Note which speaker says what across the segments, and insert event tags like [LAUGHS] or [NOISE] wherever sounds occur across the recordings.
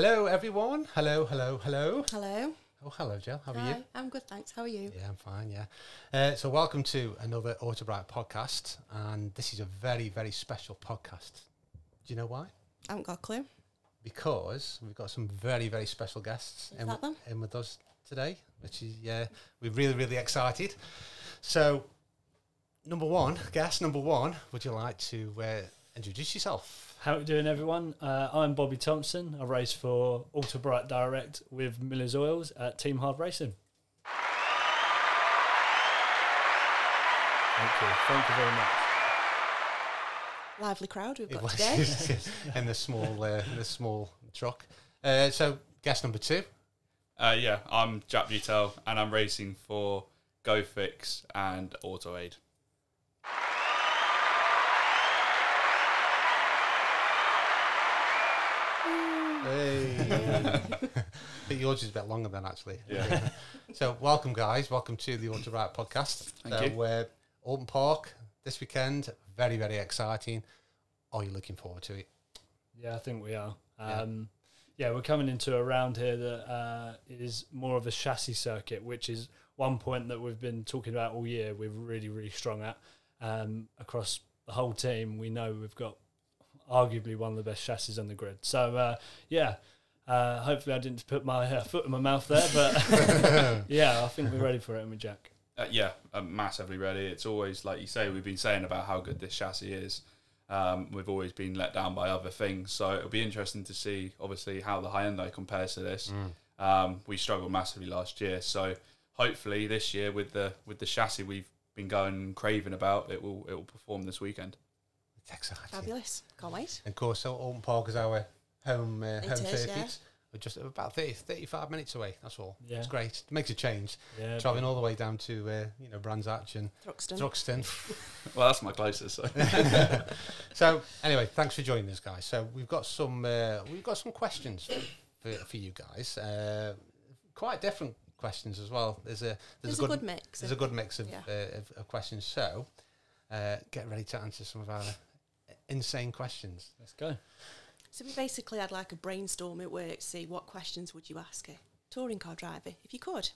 Speaker 1: Hello, everyone. Hello, hello, hello.
Speaker 2: Hello.
Speaker 1: Oh, hello, Jill. How are you?
Speaker 2: I'm good, thanks. How are you?
Speaker 1: Yeah, I'm fine. Yeah. Uh, so, welcome to another Autobrite podcast, and this is a very, very special podcast. Do you know why?
Speaker 2: I haven't got a clue.
Speaker 1: Because we've got some very, very special guests in,
Speaker 2: that them?
Speaker 1: in with us today, which is yeah, we're really, really excited. So, number one, guest number one, would you like to uh, introduce yourself?
Speaker 3: How are you doing, everyone? Uh, I'm Bobby Thompson. I race for Autobrite Direct with Miller's Oils at Team Hard Racing. Thank you. Thank you very much.
Speaker 2: Lively crowd we've got
Speaker 1: was-
Speaker 2: today. [LAUGHS]
Speaker 1: yes, yes, in the small, uh, the small truck. Uh, so, guest number two.
Speaker 4: Uh, yeah, I'm Jack Butel and I'm racing for GoFix and AutoAid.
Speaker 1: Hey. [LAUGHS] but yours is a bit longer than actually.
Speaker 4: Yeah.
Speaker 1: so welcome guys, welcome to the Autobrite podcast.
Speaker 4: Thank
Speaker 1: so
Speaker 4: you.
Speaker 1: uh, Oulton Park this weekend, very very exciting. Are you looking forward to it?
Speaker 3: Yeah, I think we are.
Speaker 1: Yeah.
Speaker 3: Um, yeah. we're coming into a round here that uh, is more of a chassis circuit, which is one point that we've been talking about all year. We're really, really strong at um, across the whole team. We know we've got arguably one of the best chassis on the grid. So uh, yeah, uh, hopefully I didn't put my uh, foot in my mouth there, but [LAUGHS] [LAUGHS] yeah, I think we're ready for it, and we Jack.
Speaker 4: Uh, yeah, I'm massively ready. It's always, like you say, we've been saying about how good this chassis is. Um, we've always been let down by other things. So it'll be interesting to see, obviously, how the Hyundai compares to this. Um, we struggled massively last year. So hopefully this year with the with the chassis we've been going and craving about, it will it will perform this weekend.
Speaker 1: It's exciting.
Speaker 2: Fabulous. Can't wait.
Speaker 1: And of course, so Oulton Park is our home uh,
Speaker 2: It
Speaker 1: home
Speaker 2: is,
Speaker 1: circuit.
Speaker 2: yeah.
Speaker 1: We're just about 30, 35 minutes away. That's all.
Speaker 3: Yeah.
Speaker 1: It's great. It makes a change.
Speaker 3: Yeah,
Speaker 1: Traveling all the way down to uh, you know Brands Hatch and
Speaker 2: Thruxton.
Speaker 1: Thruxton. [LAUGHS]
Speaker 4: Well, that's my closest. So. [LAUGHS]
Speaker 1: so anyway, thanks for joining us, guys. So we've got some uh, we've got some questions for, for you guys. Uh, quite different questions as well. There's a
Speaker 2: There's a good mix.
Speaker 1: there's a good mix of,
Speaker 2: Yeah.
Speaker 1: uh, of, of questions. So uh, get ready to answer some of our insane questions.
Speaker 3: Let's go.
Speaker 2: So we basically had like a brainstorm at work see what questions would you ask a touring car driver if you could.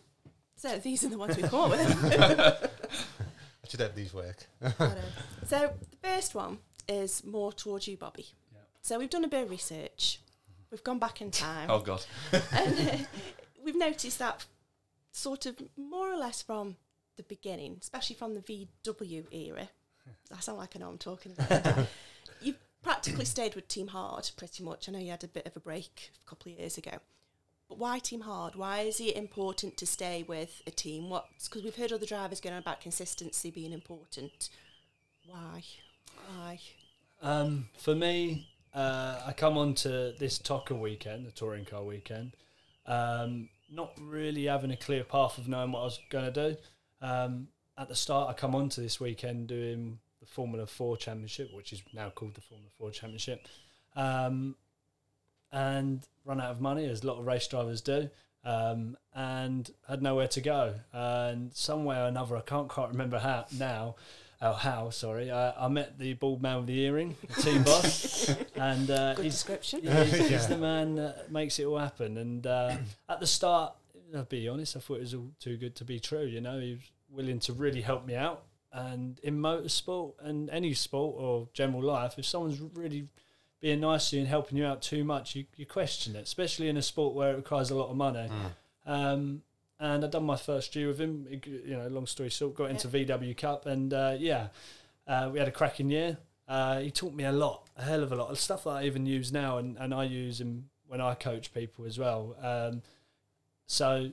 Speaker 2: So these are the ones we come up with. [LAUGHS]
Speaker 1: I should have these work. [LAUGHS]
Speaker 2: So the first one is more towards you, Bobby.
Speaker 3: Yeah.
Speaker 2: So we've done a bit of research. We've gone back in time.
Speaker 4: oh God. [LAUGHS]
Speaker 2: and uh, we've noticed that sort of more or less from the beginning, especially from the VW era. I sound like I know what I'm talking about. Practically stayed with Team Hard pretty much. I know you had a bit of a break a couple of years ago. But why Team Hard? Why is it important to stay with a team? What's because we've heard other drivers going on about consistency being important. Why? Why?
Speaker 3: Um, for me, uh, I come on to this TOCA weekend, the touring car weekend, um, not really having a clear path of knowing what I was going to do. Um, at the start, I come on to this weekend doing the Formula 4 Championship, which is now called the Formula 4 Championship, um, and run out of money, as a lot of race drivers do. Um, and had nowhere to go, and some way or another, I can't quite remember how now, oh how sorry, I, I met the bald man with the earring, the team [LAUGHS] boss, and uh,
Speaker 2: Good
Speaker 3: he's,
Speaker 2: description.
Speaker 3: yeah, he's, [LAUGHS]
Speaker 1: Yeah.
Speaker 3: he's the man that makes it all happen. And uh, at the start, I'll be honest, I thought it was all too good to be true. You know, he was willing to really help me out. And in motorsport and any sport or general life, if someone's really being nice to you and helping you out too much, you, you question it, especially in a sport where it requires a lot of money. Um, and I done my first year with him. You know, long story short, got into VW Cup, and uh, yeah, uh, we had a cracking year. Uh, he taught me a lot, a hell of a lot, of stuff that I even use now, and, and I use him when I coach people as well. Um, so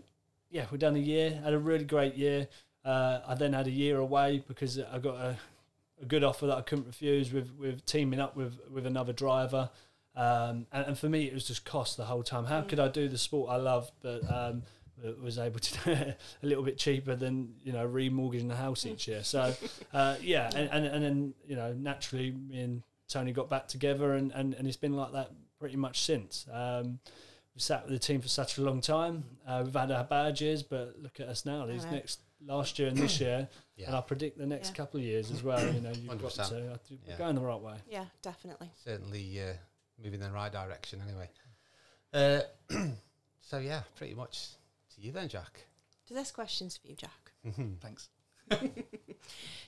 Speaker 3: yeah, we've done a year, had a really great year. Uh, I then had a year away because I got a, a good offer that I couldn't refuse with, with teaming up with, with another driver. Um, and, and for me, it was just cost the whole time. How could I do the sport I loved, but um, was able to [LAUGHS] do it a little bit cheaper than you know remortgaging the house each year? So [LAUGHS] uh, yeah, and, and and then you know naturally, me and Tony got back together, and, and, and it's been like that pretty much since. Um, we sat with the team for such a long time. Uh, we've had our badges, but look at us now. These next last year and this year, [COUGHS]
Speaker 1: Yeah.
Speaker 3: and I predict the next
Speaker 2: Yeah.
Speaker 3: couple of years as well. You know, you've got
Speaker 1: 100%.
Speaker 3: to. I think
Speaker 1: Yeah.
Speaker 3: We're going the right way.
Speaker 2: Yeah, definitely.
Speaker 1: Certainly uh, moving in the right direction anyway. Uh, [CLEARS THROAT] so yeah, pretty much to you then, Jack.
Speaker 2: So this question's for you, Jack.
Speaker 4: Thanks. [LAUGHS]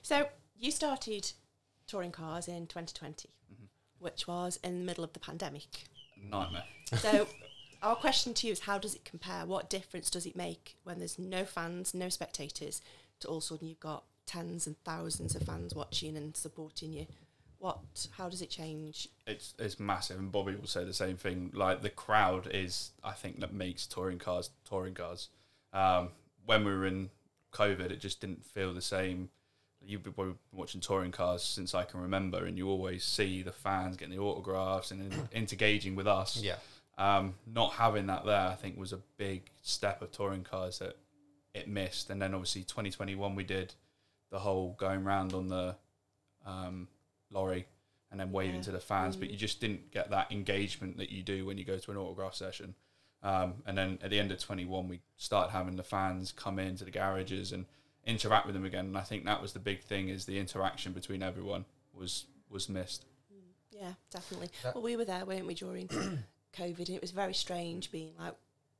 Speaker 2: So you started touring cars in 2020,
Speaker 4: Mhm.
Speaker 2: which was in the middle of the pandemic.
Speaker 4: Nightmare.
Speaker 2: So [LAUGHS] our question to you is how does it compare? What difference does it make when there's no fans, no spectators, to all of a sudden you've got tens and thousands of fans watching and supporting you? What? How does it change?
Speaker 4: It's it's massive, and Bobby will say the same thing. Like the crowd is, I think, that makes touring cars touring cars. Um, when we were in COVID, it just didn't feel the same. You've been been watching touring cars since I can remember, and you always see the fans getting the autographs and in, [CLEARS THROAT] engaging with us.
Speaker 1: Yeah.
Speaker 4: Um, not having that there, I think, was a big step of touring cars that it missed. And then obviously 2021, we did the whole going round on the um, lorry and then waving
Speaker 2: Yeah.
Speaker 4: to the fans, but
Speaker 2: Mm.
Speaker 4: you just didn't get that engagement that you do when you go to an autograph session. Um, and then at the end of 21, we started having the fans come into the garages and interact with them again. And I think that was the big thing: is the interaction between everyone was was missed.
Speaker 2: Yeah, definitely.
Speaker 1: That-
Speaker 2: well, we were there, weren't we, during [CLEARS THROAT] COVID? And it was very strange being like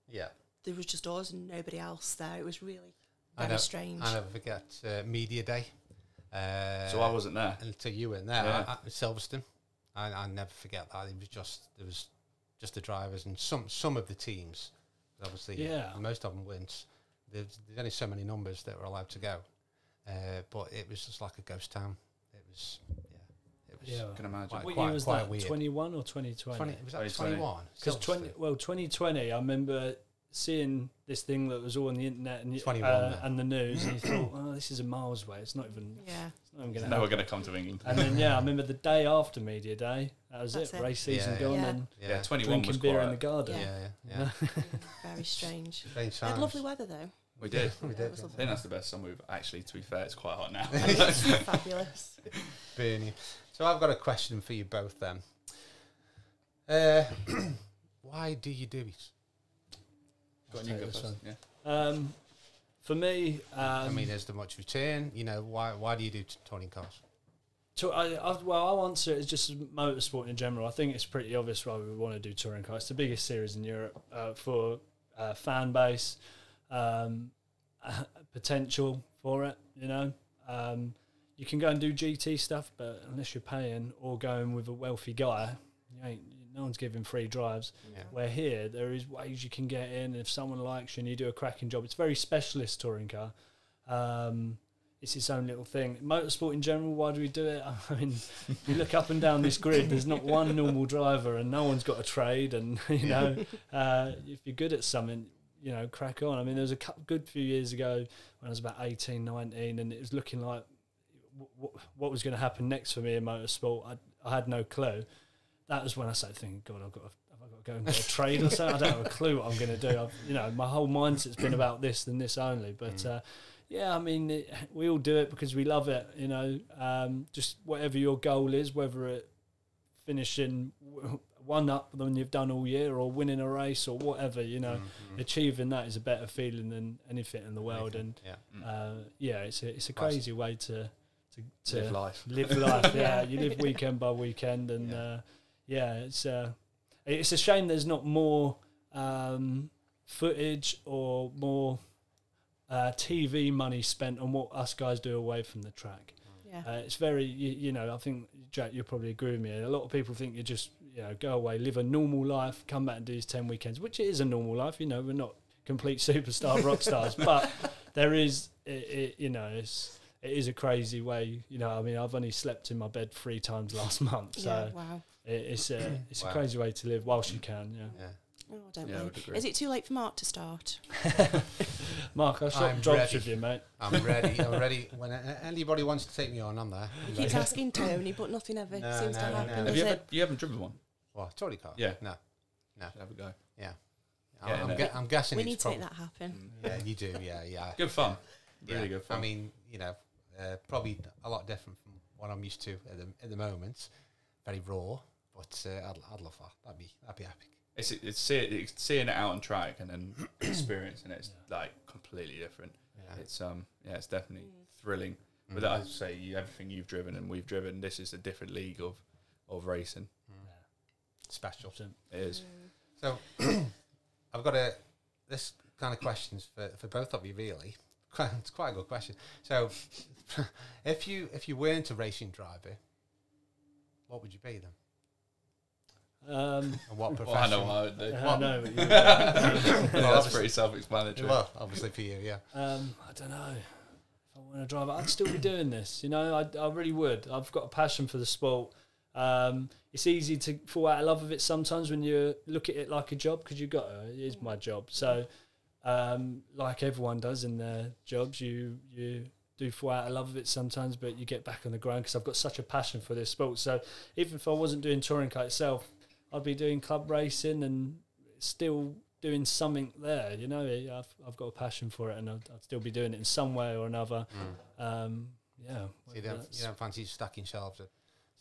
Speaker 1: Yeah.
Speaker 2: there was just us and nobody else there. It was really
Speaker 1: I
Speaker 2: very
Speaker 1: know-
Speaker 2: strange.
Speaker 1: I never forget uh, media day. Uh,
Speaker 4: so I wasn't there.
Speaker 1: until you were in there
Speaker 4: Yeah.
Speaker 1: I, I, Silverstone. I, I never forget that. It was just there was just the drivers and some some of the teams. Obviously,
Speaker 3: Yeah.
Speaker 1: most of them weren't. There's, there's only so many numbers that were allowed to go, uh, but it was just like a ghost town. It was, yeah.
Speaker 3: Yeah.
Speaker 4: I can imagine.
Speaker 1: Quite-
Speaker 3: What
Speaker 1: quite-
Speaker 3: year was
Speaker 1: quite
Speaker 3: that?
Speaker 1: weird.
Speaker 3: 21 or 2020?
Speaker 1: 20, was that 21?
Speaker 3: Because 20, well, 2020, I remember seeing this thing that was all on the internet and,
Speaker 1: 21
Speaker 3: uh, and the news, and you [CLEARS THROAT] thought, oh, this is a miles away. It's not even,
Speaker 2: yeah.
Speaker 3: it's not even going to
Speaker 4: Now we're going to come to England.
Speaker 3: And then, yeah, I remember the day after media day, that was
Speaker 2: That's
Speaker 3: it.
Speaker 2: it.
Speaker 3: Race season
Speaker 1: Yeah,
Speaker 3: gone
Speaker 2: yeah.
Speaker 3: and
Speaker 1: yeah,
Speaker 4: Yeah, 21
Speaker 3: drinking
Speaker 4: was
Speaker 3: beer
Speaker 4: quiet.
Speaker 3: in the garden.
Speaker 1: yeah, yeah, yeah.
Speaker 2: Yeah, [LAUGHS] very strange.
Speaker 1: Strange
Speaker 2: We had
Speaker 1: times.
Speaker 2: lovely weather though.
Speaker 4: We did. [LAUGHS]
Speaker 1: We did.
Speaker 2: it
Speaker 4: I think that's the best summer we've actually. To be fair, it's quite hot now. [LAUGHS]
Speaker 2: Fabulous.
Speaker 1: Bernie. So I've got a question for you both then. Uh, [CLEARS THROAT] why do you do it?
Speaker 4: Go on, you go first.
Speaker 3: one.
Speaker 4: Yeah.
Speaker 3: Um, for me, um,
Speaker 1: I mean, there's the much return? You know, why why do you do t- touring cars?
Speaker 3: To, I, I, well, I'll answer it as just motorsport in general. I think it's pretty obvious why we want to do touring cars. It's the biggest series in Europe uh, for uh, fan base, um, [LAUGHS] potential for it. You know, um, you can go and do GT stuff, but unless you're paying or going with a wealthy guy, you ain't, no one's giving free drives.
Speaker 1: Yeah.
Speaker 3: Where here, there is ways you can get in. If someone likes you and you do a cracking job, it's a very specialist touring car. Um, it's its own little thing. Motorsport in general, why do we do it? [LAUGHS] I mean, you look up and down this grid, there's not one normal driver and no one's got a trade. And, [LAUGHS] you know, [LAUGHS] uh, if you're good at something, you know, crack on. I mean, there was a good few years ago when I was about 18, 19, and it was looking like w- what was going to happen next for me in motorsport. I, I had no clue. That was when I started thinking, God, I've got to, have I got to go and get a trade or something? I don't have a clue what I'm going to do. I've, you know, my whole mindset's been about this and this only. But
Speaker 1: Mm.
Speaker 3: uh, yeah, I mean, it, we all do it because we love it. You know, um, just whatever your goal is, whether it finishing one up than you've done all year, or winning a race, or whatever. You know,
Speaker 1: Mhm.
Speaker 3: achieving that is a better feeling than anything in the world. And
Speaker 1: yeah.
Speaker 4: Mm.
Speaker 3: uh, yeah, it's a it's a crazy way to to, to
Speaker 4: Live life. [LAUGHS]
Speaker 3: live life. Yeah,
Speaker 2: Yeah.
Speaker 3: you live weekend by weekend, and
Speaker 1: Yeah.
Speaker 3: yeah, uh, yeah it's uh, it's a shame there's not more um, footage or more uh, TV money spent on what us guys do away from the track.
Speaker 2: Yeah.
Speaker 3: Uh, it's very, you, you know, I think Jack, you'll probably agree with me. A lot of people think you just, you know, go away, live a normal life, come back and do these ten weekends, which it is a normal life. You know, we're not complete [LAUGHS] superstar rock stars, but [LAUGHS] there is, it, it, you know, it's it is a crazy way. You know, I mean, I've only slept in my bed three times last [LAUGHS] month, so
Speaker 2: yeah. Wow.
Speaker 3: it, it's a [COUGHS] it's
Speaker 1: Wow.
Speaker 3: a crazy way to live whilst you can. Yeah,
Speaker 1: Yeah.
Speaker 2: Oh, don't
Speaker 4: Yeah, I
Speaker 2: know.
Speaker 4: would agree.
Speaker 2: Is it too late for Mark to start? [LAUGHS]
Speaker 3: Mark, I
Speaker 1: I'm
Speaker 3: swap
Speaker 1: ready.
Speaker 3: with you, mate.
Speaker 1: I'm ready. [LAUGHS] I'm ready. When anybody wants to take me on, I'm there.
Speaker 2: He keeps asking Tony, but nothing ever
Speaker 1: No,
Speaker 2: seems to
Speaker 1: no, no.
Speaker 2: happen.
Speaker 1: Have
Speaker 4: Have you ever you haven't driven one?
Speaker 1: What touring car?
Speaker 4: Yeah.
Speaker 1: No.
Speaker 4: Should have a go.
Speaker 1: I'm,
Speaker 4: Yeah,
Speaker 1: I'm,
Speaker 4: no.
Speaker 1: gue- I'm guessing
Speaker 2: we
Speaker 1: it's
Speaker 2: need to make that happen.
Speaker 1: Yeah, you do. Yeah, yeah.
Speaker 4: Good fun.
Speaker 1: yeah.
Speaker 4: Really good fun.
Speaker 1: I mean, you know, uh, probably a lot different from what I'm used to at the at the moment. Very raw, but uh, I'd, I'd love that. That'd be that'd be epic.
Speaker 4: it's it's, see, it's seeing it out on track and then [CLEARS THROAT] experiencing it. It's like completely different.
Speaker 1: Yeah.
Speaker 4: It's um yeah, it's definitely
Speaker 2: Mm.
Speaker 4: thrilling.
Speaker 1: Mm.
Speaker 4: But I'd say, you, everything you've driven and we've driven, this is a different league of of racing.
Speaker 1: Mm. special.
Speaker 3: So,
Speaker 4: It is.
Speaker 2: Mm.
Speaker 1: So [CLEARS THROAT] I've got a this kind of questions for, for both of you really. Quite- [LAUGHS] It's quite a good question. So [LAUGHS] if you if you weren't a racing driver, what would you be then?
Speaker 3: Um,
Speaker 1: And what [LAUGHS]
Speaker 4: Well, I
Speaker 1: profession?
Speaker 4: know what I would do.
Speaker 3: I know. what you-
Speaker 4: That's pretty self-explanatory.
Speaker 1: Well, obviously for you, yeah.
Speaker 3: Um, I don't know. If I want to drive, I'd still be doing this. You know, I, I really would. I've got a passion for the sport. Um, it's easy to fall out of love with it sometimes when you look at it like a job because you got to. It is my job. So, um, like everyone does in their jobs, you you do fall out of love with it sometimes, but you get back on the ground because I've got such a passion for this sport. So even if I wasn't doing touring car itself, I'd be doing club racing and still doing something there. You know, I've I've got a passion for it, and I'd, I'd still be doing it in some way or another. Um, yeah,
Speaker 1: So you
Speaker 3: whether
Speaker 1: don't, you don't fancy stacking shelves, or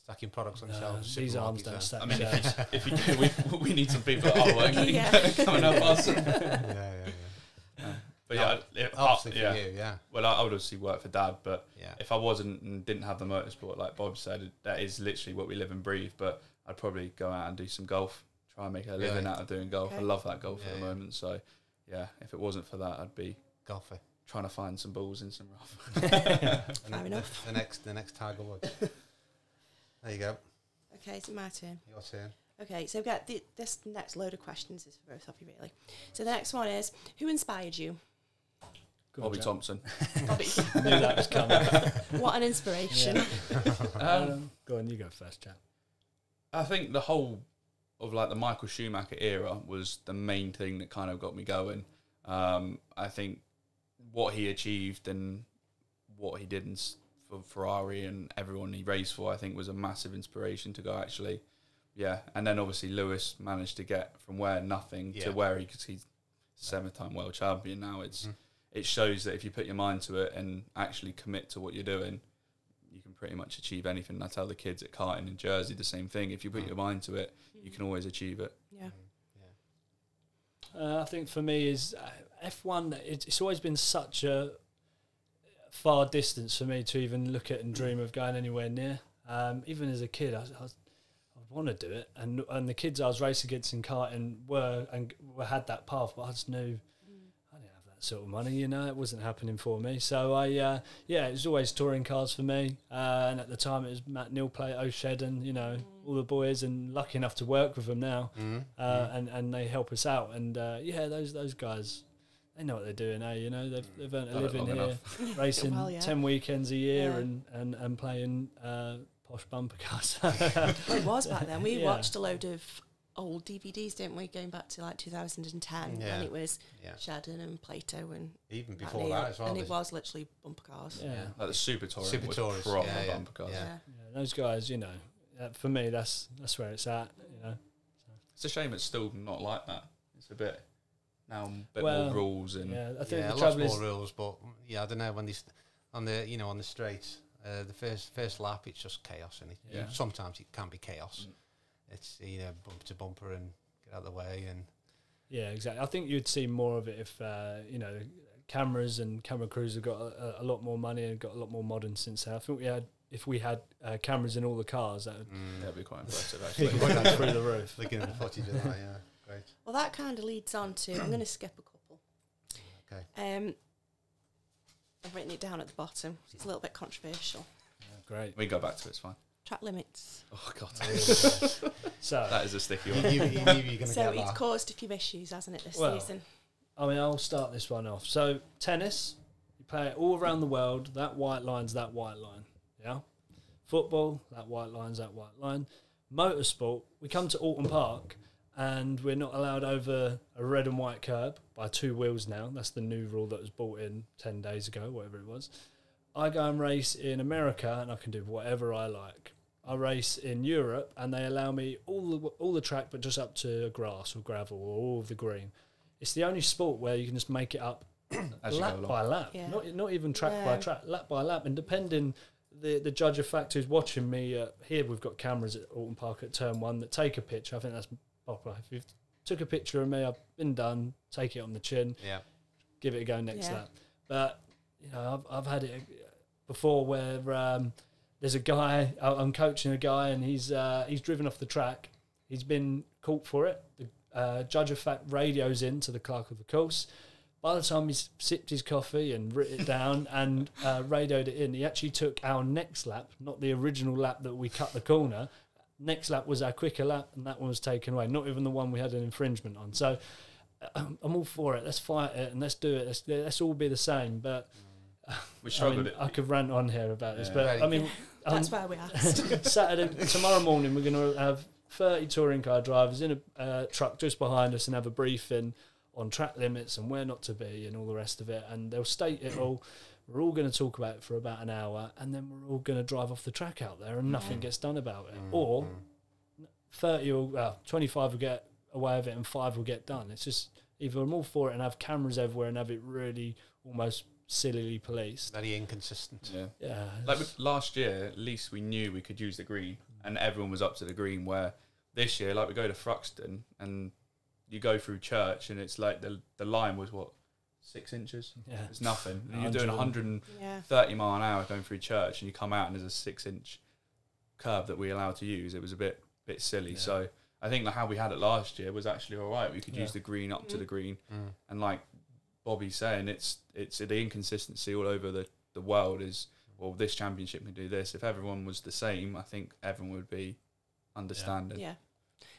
Speaker 1: stacking products on
Speaker 3: no,
Speaker 1: shelves.
Speaker 3: these arms
Speaker 1: supermarkets,
Speaker 3: don't
Speaker 1: uh,
Speaker 3: stack.
Speaker 4: I mean,
Speaker 3: shelves.
Speaker 4: if you, if you do, we, we need some people that are working [LAUGHS]
Speaker 2: Yeah. [LAUGHS]
Speaker 4: coming up us. [LAUGHS]
Speaker 1: yeah, yeah, yeah.
Speaker 4: But yeah, if, uh,
Speaker 1: Obviously
Speaker 4: yeah.
Speaker 1: for you, yeah,
Speaker 4: Well, I, I would obviously work for dad, but
Speaker 1: yeah.
Speaker 4: if I wasn't and didn't have the motorsport, like Bob said, that is literally what we live and breathe. But I'd probably go out and do some golf, try and make a living
Speaker 1: Really?
Speaker 4: out of doing golf. I love that golf
Speaker 1: Yeah,
Speaker 4: at the
Speaker 1: yeah.
Speaker 4: moment. So, yeah, if it wasn't for that, I'd be
Speaker 1: Golfer.
Speaker 4: trying to find some balls in some rough.
Speaker 1: The [LAUGHS] [LAUGHS]
Speaker 2: Fair
Speaker 1: ne-
Speaker 2: enough.
Speaker 1: The, the next, the next Tiger Woods. there you go.
Speaker 2: Okay, it's my turn.
Speaker 1: Your turn.
Speaker 2: Okay, so we've got the, this next load of questions is for both of you, really. So the next one is Who inspired you?
Speaker 3: Go on,
Speaker 4: Bobby
Speaker 3: Jack.
Speaker 4: Thompson. [LAUGHS]
Speaker 2: Bobby. [LAUGHS]
Speaker 3: Knew that was coming. [LAUGHS]
Speaker 2: what an inspiration.
Speaker 3: Um, go on, you go first, Jack.
Speaker 4: I think the whole of like the Michael Schumacher era was the main thing that kind of got me going. Um, I think what he achieved and what he did in, for Ferrari and everyone he raced for, I think was a massive inspiration to go actually. Yeah, and then obviously Lewis managed to get from where nothing
Speaker 1: Yeah.
Speaker 4: to where he could he's seven-time world champion now. It's
Speaker 1: Mhm.
Speaker 4: It shows that if you put your mind to it and actually commit to what you're doing, you can pretty much achieve anything. I tell the kids at karting in Jersey the same thing. If you put
Speaker 1: Mm.
Speaker 4: your mind to it, you can always achieve it.
Speaker 2: Yeah.
Speaker 3: Uh, I think for me is uh, F1. It's, it's always been such a far distance for me to even look at and dream of going anywhere near. Um, even as a kid, I, was- I, I want to do it, and and the kids I was racing against in karting were and were, had that path, but I just knew I didn't have that sort of money. You know, it wasn't happening for me. So I, uh, yeah, it was always touring cars for me. Uh, and at the time, it was Matt Neal play O'Shed and you know all the boys, and lucky enough to work with them now
Speaker 1: Mm.
Speaker 3: uh, and and they help us out. And uh, yeah, those those guys, they know what they're doing. Eh? You know, they've they've earned a
Speaker 4: Done
Speaker 3: living here, [LAUGHS] [LAUGHS] racing
Speaker 2: Well, yeah.
Speaker 3: ten weekends a year
Speaker 2: Yeah.
Speaker 3: and, and and playing uh, posh bumper cars.
Speaker 2: Well, [LAUGHS] it was back then. We
Speaker 3: Yeah.
Speaker 2: watched a load of old DVDs, didn't we, going back to like 2010,
Speaker 1: Yeah.
Speaker 2: and it was
Speaker 1: Yeah.
Speaker 2: Shedden and Plato and
Speaker 1: Even before
Speaker 2: Neal,
Speaker 1: that as well.
Speaker 2: and it was literally bumper cars.
Speaker 3: yeah.
Speaker 1: Yeah.
Speaker 4: Like the Super Touring
Speaker 1: Super
Speaker 4: was
Speaker 1: Tourers, yeah, yeah,
Speaker 4: bumper cars.
Speaker 1: yeah.
Speaker 2: Yeah.
Speaker 3: Yeah, those guys, you know, uh, for me, that's that's where it's at. You know,
Speaker 4: It's a shame it's still not like that. It's a bit now a bit
Speaker 3: Well,
Speaker 4: more rules and
Speaker 3: yeah. I think
Speaker 1: yeah,
Speaker 3: the
Speaker 1: lots
Speaker 3: trouble
Speaker 1: more rules, but yeah, I don't know when these on the you know on the straights, uh, the first first lap it's just chaos, and it,
Speaker 4: Yeah.
Speaker 1: sometimes it can be chaos.
Speaker 4: Mm.
Speaker 1: It's you know bumper to bumper and get out of the way, and
Speaker 3: yeah, exactly. I think you'd see more of it if uh, you know cameras and camera crews have got a, a lot more money and got a lot more modern since then. I think we had if we had uh, cameras in all the cars, that would
Speaker 4: yeah, it'd be quite impressive [LAUGHS] actually.
Speaker 3: through the roof.
Speaker 1: looking at the footage of that, yeah, great.
Speaker 2: Well, that kind of leads on to. I'm going to skip a couple.
Speaker 1: Okay.
Speaker 2: Um, I've written it down at the bottom. It's a little bit controversial.
Speaker 3: Great.
Speaker 4: we can go back to it. It's fine.
Speaker 2: Track limits.
Speaker 4: Oh god, [LAUGHS]
Speaker 3: So
Speaker 4: that is a sticky one.
Speaker 1: knew, you knew you were going to
Speaker 2: So
Speaker 1: get
Speaker 2: it's
Speaker 1: that.
Speaker 2: caused a few issues, hasn't it, this
Speaker 3: Well,
Speaker 2: season?
Speaker 3: I mean, I'll start this one off. So, tennis, you play it all around the world. That white line's that white line. Yeah. Football, that white line's that white line. Motorsport, we come to Oulton Park and we're not allowed over a red and white curb by two wheels now. That's the new rule that was brought in 10 days ago, whatever it was. I go and race in America and I can do whatever I like. I race in Europe and they allow me all the all the track, but just up to grass or gravel or all of the green. It's the only sport where you can just make it up
Speaker 4: As you [COUGHS] go
Speaker 3: lap
Speaker 4: along.
Speaker 3: by lap,
Speaker 2: Yeah.
Speaker 3: not not even track by track, lap by lap, and depending the the judge of fact who's watching me uh, here, we've got cameras at Oulton Park at Turn One that take a picture. I think that's proper. If you took a picture of me, I've been done. Take it on the chin,
Speaker 1: Yeah,
Speaker 3: give it a go next
Speaker 2: Yeah.
Speaker 3: lap. But you know, I've I've had it before where um, there's a guy I- I'm coaching a guy and he's uh, he's driven off the track. He's been caught for it. The uh, judge of fact radios in to the clerk of the course. By the time he's sipped his coffee and written it down [LAUGHS] and uh, radioed it in, he actually took our next lap, not the original lap that we cut the corner. Next lap was our quicker lap, and that one was taken away. Not even the one we had an infringement on. So uh, [CLEARS THROAT] I'm all for it. Let's fight it and let's do it. Let's, let's all be the same. But
Speaker 4: We
Speaker 3: I,
Speaker 4: struggled.
Speaker 3: mean, I could rant on here about this,
Speaker 4: Yeah.
Speaker 3: but I mean, [LAUGHS] um,
Speaker 2: That's why we asked. [LAUGHS] [LAUGHS]
Speaker 3: Saturday, tomorrow morning, we're going to have 30 touring car drivers in a uh, truck just behind us and have a briefing on track limits and where not to be and all the rest of it. And they'll state it all. We're all going to talk about it for about an hour, and then we're all going to drive off the track out there, and nothing gets done about it.
Speaker 1: Mm,
Speaker 3: Or
Speaker 1: mm.
Speaker 3: 30 or well, 25 will get away with it, and five will get done. It's just either I'm all for it and have cameras everywhere and have it really almost sillily policed.
Speaker 1: very inconsistent.
Speaker 4: Yeah.
Speaker 3: Yeah,
Speaker 4: Like with last year, at least we knew we could use the green, and everyone was up to the green. Where this year, like we go to Thruxton, and you go through church, and it's like the the line was what six inches.
Speaker 3: yeah.
Speaker 4: It's nothing. And you're doing 130
Speaker 2: yeah.
Speaker 4: mile an hour going through church, and you come out and there's a six inch curve that we allowed to use. It was a bit bit silly.
Speaker 3: Yeah.
Speaker 4: So I think like how we had it last year was actually all right. We could
Speaker 3: Yeah.
Speaker 4: use the green up to
Speaker 2: Mhm.
Speaker 4: the green,
Speaker 1: Mm.
Speaker 4: and like Bobby's saying, it's it's the inconsistency all over the the world is well this championship can do this. If everyone was the same, I think everyone would be understanding.
Speaker 2: Yeah.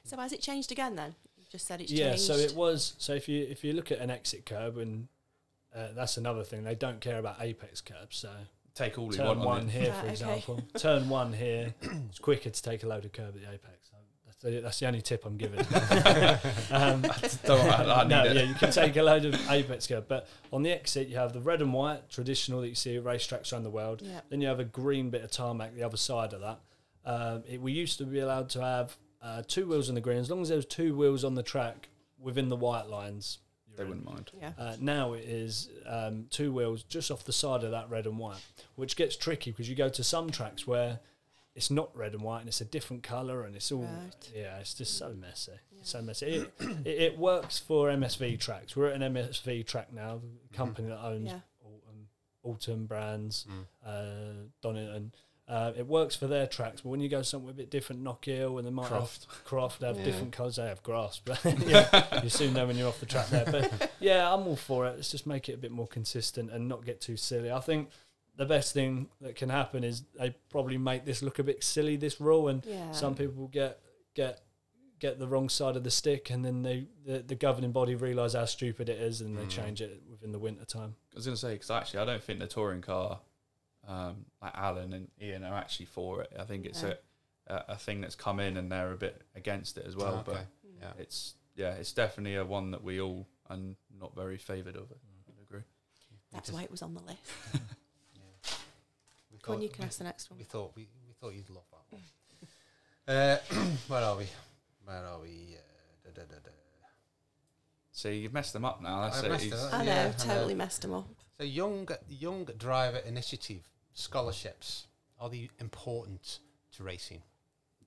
Speaker 2: So has it changed again then? You just said it's
Speaker 3: yeah
Speaker 2: changed.
Speaker 3: so it was so if you if you look at an exit curb and uh, that's another thing they don't care about apex curbs so
Speaker 4: Take all
Speaker 3: turn
Speaker 4: want
Speaker 3: one
Speaker 4: on it.
Speaker 3: here
Speaker 2: Right,
Speaker 3: for
Speaker 2: okay.
Speaker 3: example turn one here it's quicker to take a load of curb at the apex so that's the, that's the only tip i'm giving [LAUGHS] [LAUGHS] um,
Speaker 4: Don't worry, I, I need
Speaker 3: no,
Speaker 4: it.
Speaker 3: yeah, you can take a load of apex curb, but on the exit you have the red and white traditional that you see at racetracks around the world.
Speaker 2: Yeah.
Speaker 3: Then you have a green bit of tarmac the other side of that. Um, it, we used to be allowed to have uh, two wheels on the green as long as there was two wheels on the track within the white lines.
Speaker 4: They
Speaker 3: in.
Speaker 4: wouldn't mind.
Speaker 2: Yeah.
Speaker 3: Uh, now it is um, two wheels just off the side of that red and white, which gets tricky because you go to some tracks where it's not red and white and it's a different colour and it's all
Speaker 2: Right.
Speaker 3: yeah, it's just so messy,
Speaker 2: Yeah.
Speaker 3: So messy. It, [CLEARS THROAT] it, it works for MSV tracks. We're at an MSV track now, the company that owns
Speaker 2: Yeah.
Speaker 3: Oulton, Oulton brands,
Speaker 1: Mm.
Speaker 3: uh, Donington. Uh, it works for their tracks, but when you go somewhere a bit different, Knockhill, and they might
Speaker 4: Croft.
Speaker 3: have Croft, they have
Speaker 2: Yeah.
Speaker 3: different colours. They have grass, but [LAUGHS] [LAUGHS] yeah, you soon know when you're off the track there. But [LAUGHS] yeah, I'm all for it. Let's just make it a bit more consistent and not get too silly. I think the best thing that can happen is they probably make this look a bit silly, this rule, and
Speaker 2: Yeah.
Speaker 3: some people get get get the wrong side of the stick, and then they the, the governing body realise how stupid it is, and they
Speaker 1: Mm.
Speaker 3: change it within the winter time.
Speaker 4: I was going to say because actually I don't think the touring car, um, like Alan and Ian are actually for it. I think it's
Speaker 2: No.
Speaker 4: a, a a thing that's come in and they're a bit against it as well.
Speaker 1: Okay.
Speaker 4: But
Speaker 2: Mm.
Speaker 1: Yeah.
Speaker 4: it's yeah, it's definitely a one that we all are not very favoured of. I agree.
Speaker 2: That's why it was on the list. [LAUGHS]
Speaker 1: Yeah.
Speaker 2: Go on, you can ask the next one.
Speaker 1: We thought we, we thought you'd love that one. uh, [CLEARS THROAT] where are we? Where are we? Uh, da, da, da, da.
Speaker 4: See, you've messed them up now. That's
Speaker 1: I've
Speaker 4: it.
Speaker 1: messed
Speaker 4: He's-
Speaker 1: up.
Speaker 2: I know,
Speaker 1: Yeah, I know.
Speaker 2: totally messed them up.
Speaker 1: So young young driver initiative scholarships are they important to racing?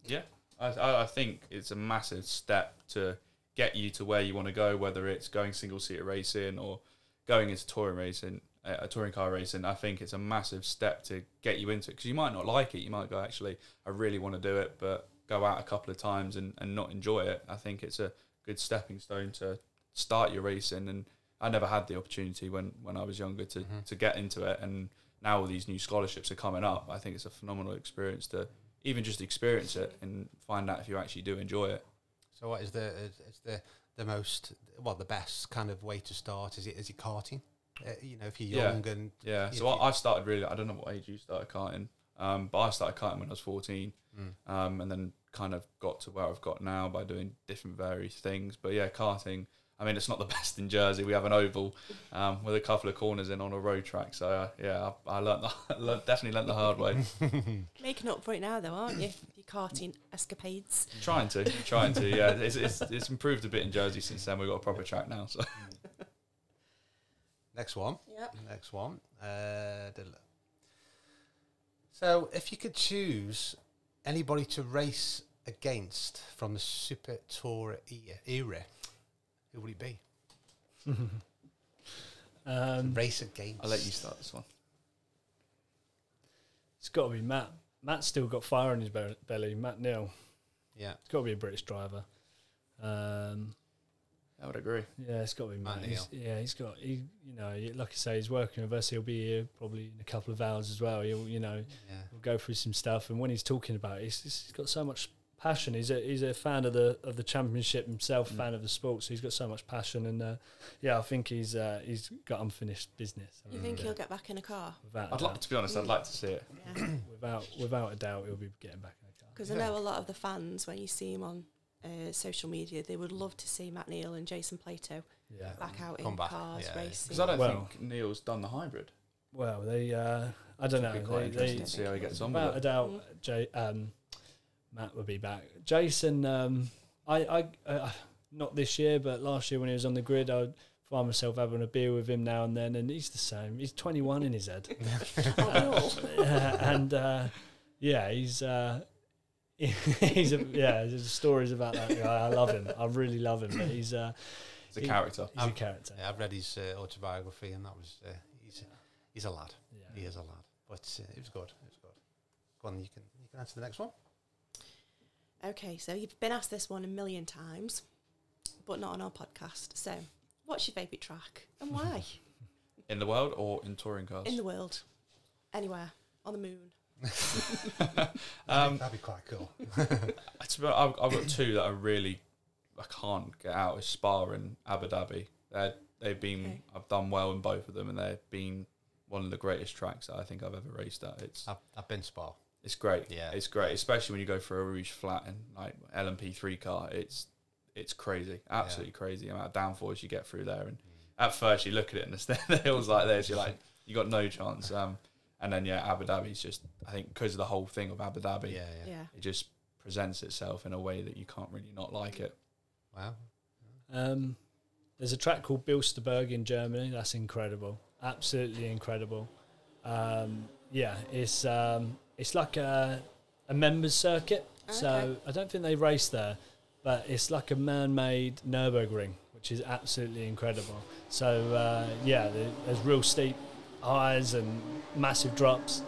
Speaker 4: Yeah, I, I I think it's a massive step to get you to where you want to go, whether it's going single seater racing or going into touring racing, uh, a touring car racing. I think it's a massive step to get you into it because you might not like it. You might go, actually, I really want to do it, but go out a couple of times and, and not enjoy it. I think it's a good stepping stone to start your racing. And I never had the opportunity when, when I was younger to,
Speaker 1: Mhm.
Speaker 4: to get into it. And now all these new scholarships are coming up. I think it's a phenomenal experience to even just experience it and find out if you actually do enjoy it.
Speaker 1: So what is the is, is the the most well the best kind of way to start? Is it is it karting? Uh, you know, if you're
Speaker 4: Yeah.
Speaker 1: young and
Speaker 4: Yeah. So I, I started really. I don't know what age you started karting, um, but I started karting when I was fourteen,
Speaker 1: Mm.
Speaker 4: um, and then kind of got to where I've got now by doing different various things. But yeah, karting. I mean, it's not the [LAUGHS] best in Jersey. We have an oval um, with a couple of corners in on a road track. So uh, yeah, I, I learned the, [LAUGHS] definitely learnt the hard way. [LAUGHS]
Speaker 2: Making up for it now, though, aren't you? Your karting escapades.
Speaker 4: trying to, trying to. Yeah, it's, it's it's improved a bit in Jersey since then. We've got a proper track now. So
Speaker 1: next one.
Speaker 2: Yep.
Speaker 1: Next one. Uh, so, if you could choose anybody to race against from the Super Tour e- era, who would it be? [LAUGHS]
Speaker 3: um,
Speaker 1: race against.
Speaker 4: I'll let you start this one.
Speaker 3: it's got to be Matt. Matt's still got fire in his be- belly. Matt Neal.
Speaker 1: Yeah.
Speaker 3: It's got to be a British driver. Um,
Speaker 4: I would agree.
Speaker 3: Yeah, it's got to be Matt.
Speaker 1: Matt
Speaker 3: He's, yeah, he's got. He, you know, like I say, he's working with us. He'll be here probably in a couple of hours as well. He'll, you know,
Speaker 1: Yeah.
Speaker 3: we'll go through some stuff. And when he's talking about it, he's, he's got so much passion. He's a he's a fan of the of the championship himself,
Speaker 1: Mm.
Speaker 3: fan of the sport. So he's got so much passion. And uh, yeah, I think he's uh, he's got unfinished business.
Speaker 2: You think he'll get back in a car?
Speaker 3: Without, a
Speaker 4: I'd like
Speaker 3: doubt,
Speaker 4: to be honest. I'd like to see it.
Speaker 2: Yeah. [COUGHS]
Speaker 3: without without a doubt, he'll be getting back in the car.
Speaker 2: Because I know a lot of the fans, when you see him on uh, social media, they would love to see Matt Neal and Jason Plato
Speaker 3: Yeah.
Speaker 2: back out
Speaker 1: Come
Speaker 2: in
Speaker 1: back,
Speaker 2: cars
Speaker 1: yeah, yeah.
Speaker 2: racing.
Speaker 4: Because I don't
Speaker 3: Well-
Speaker 4: think Neal's done the hybrid.
Speaker 3: Well, they. Uh, I don't know.
Speaker 4: It'd quite
Speaker 3: They,
Speaker 4: interesting
Speaker 3: they,
Speaker 4: to see how he gets on
Speaker 3: Without
Speaker 4: with
Speaker 3: a
Speaker 4: it.
Speaker 3: doubt,
Speaker 2: Mm.
Speaker 3: Jay, um, Matt would be back. Jason, um, I, I, uh, not this year, but last year when he was on the grid, I would find myself having a beer with him now and then, and he's the same. He's 21 in his head, [LAUGHS]
Speaker 2: Oh,
Speaker 3: Uh, [LAUGHS] and uh, yeah, he's. Uh, [LAUGHS] he's a, yeah. There's stories about that guy. I love him. I really love him. But he's uh,
Speaker 4: It's a
Speaker 3: he-
Speaker 4: character.
Speaker 3: he's a
Speaker 1: Um,
Speaker 3: character.
Speaker 1: Yeah, I've read his uh, autobiography, and that was uh, he's he's a lad.
Speaker 3: Yeah.
Speaker 1: He is a lad, but uh, it was good. It was good. Go on, you can you can answer the next one.
Speaker 2: Okay, so you've been asked this one a million times, but not on our podcast. So, what's your favourite track and why [LAUGHS]
Speaker 4: In the world or in touring cars?
Speaker 2: in the world? Anywhere on the moon. [LAUGHS]
Speaker 4: um,
Speaker 1: That'd be quite cool.
Speaker 4: to be honest, I've, I've got two that I really I can't get out. Is Spa and Abu Dhabi. They're, they've been
Speaker 2: Okay.
Speaker 4: I've done well in both of them, and they've been one of the greatest tracks that I think I've ever raced at. It's
Speaker 1: I've, I've been spa.
Speaker 4: it's great.
Speaker 1: Yeah.
Speaker 4: it's great, especially when you go for Eau Rouge flat and like LMP three car. It's it's crazy, absolutely crazy amount of downforce you get through there. And at first, you look at it and the, [LAUGHS] the hills like this, you're like, you got no chance. Um, and then yeah, Abu Dhabi's just I think because of the whole thing of Abu Dhabi,
Speaker 1: Yeah,
Speaker 2: Yeah.
Speaker 1: yeah.
Speaker 4: it just presents itself in a way that you can't really not like it.
Speaker 1: Wow.
Speaker 3: Um, there's a track called Bilster Berg in Germany. That's incredible, absolutely incredible. Um, yeah, it's um, it's like a a members circuit.
Speaker 2: Okay.
Speaker 3: So I don't think they race there, but it's like a man-made Nurburgring, which is absolutely incredible. So uh, yeah, there's real steep highs and massive drops.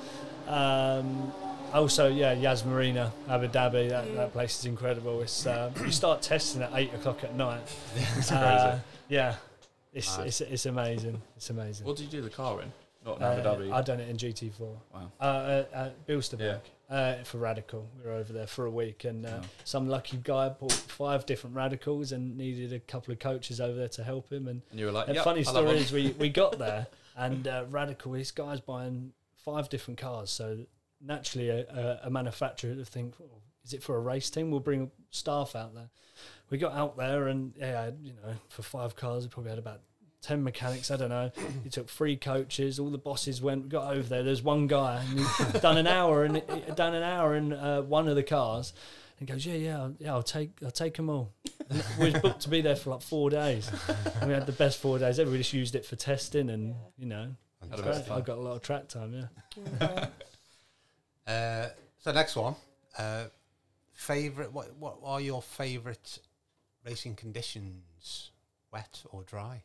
Speaker 3: Um, also, yeah, Yas Marina, Abu Dhabi, that, that place is incredible. It's uh, [CLEARS THROAT] you start testing at eight o'clock at night. [LAUGHS]
Speaker 4: It's
Speaker 3: Uh,
Speaker 4: crazy.
Speaker 3: yeah, it's,
Speaker 1: Mad.
Speaker 3: it's it's amazing. It's amazing.
Speaker 4: What did you do the car in? Not in
Speaker 3: Uh,
Speaker 4: Abu Dhabi.
Speaker 3: I done it in GT4.
Speaker 4: wow.
Speaker 3: Uh, uh, at Bilster Berg. Uh, for Radical, we were over there for a week, and uh,
Speaker 4: Wow.
Speaker 3: some lucky guy bought five different radicals and needed a couple of coaches over there to help him. And
Speaker 4: And you were like,
Speaker 3: the
Speaker 4: yeah,
Speaker 3: funny
Speaker 4: I
Speaker 3: story is, we, we got there, [LAUGHS] and uh, Radical, this guy's buying five different cars. So naturally, a, a, a manufacturer would think, "Oh, is it for a race team? We'll bring staff out there. We got out there, and yeah, you know, for five cars, we probably had about 10 mechanics, I don't know. [LAUGHS] He took three coaches, all the bosses went, got over there. There's one guy, and done an hour and [LAUGHS] done an hour in uh, one of the cars. And he goes, yeah, yeah, I'll- yeah, I'll take, I'll take them all. We was booked to be there for like four days. And we had the best four days. Everybody just used it for testing, and you know,
Speaker 4: Had a
Speaker 3: it's
Speaker 4: bit of
Speaker 3: great.
Speaker 4: fun.
Speaker 3: I got a lot of track time. Yeah.
Speaker 2: Okay. [LAUGHS]
Speaker 1: Uh, so next one, uh, favorite. What what are your favorite racing conditions? Wet or dry?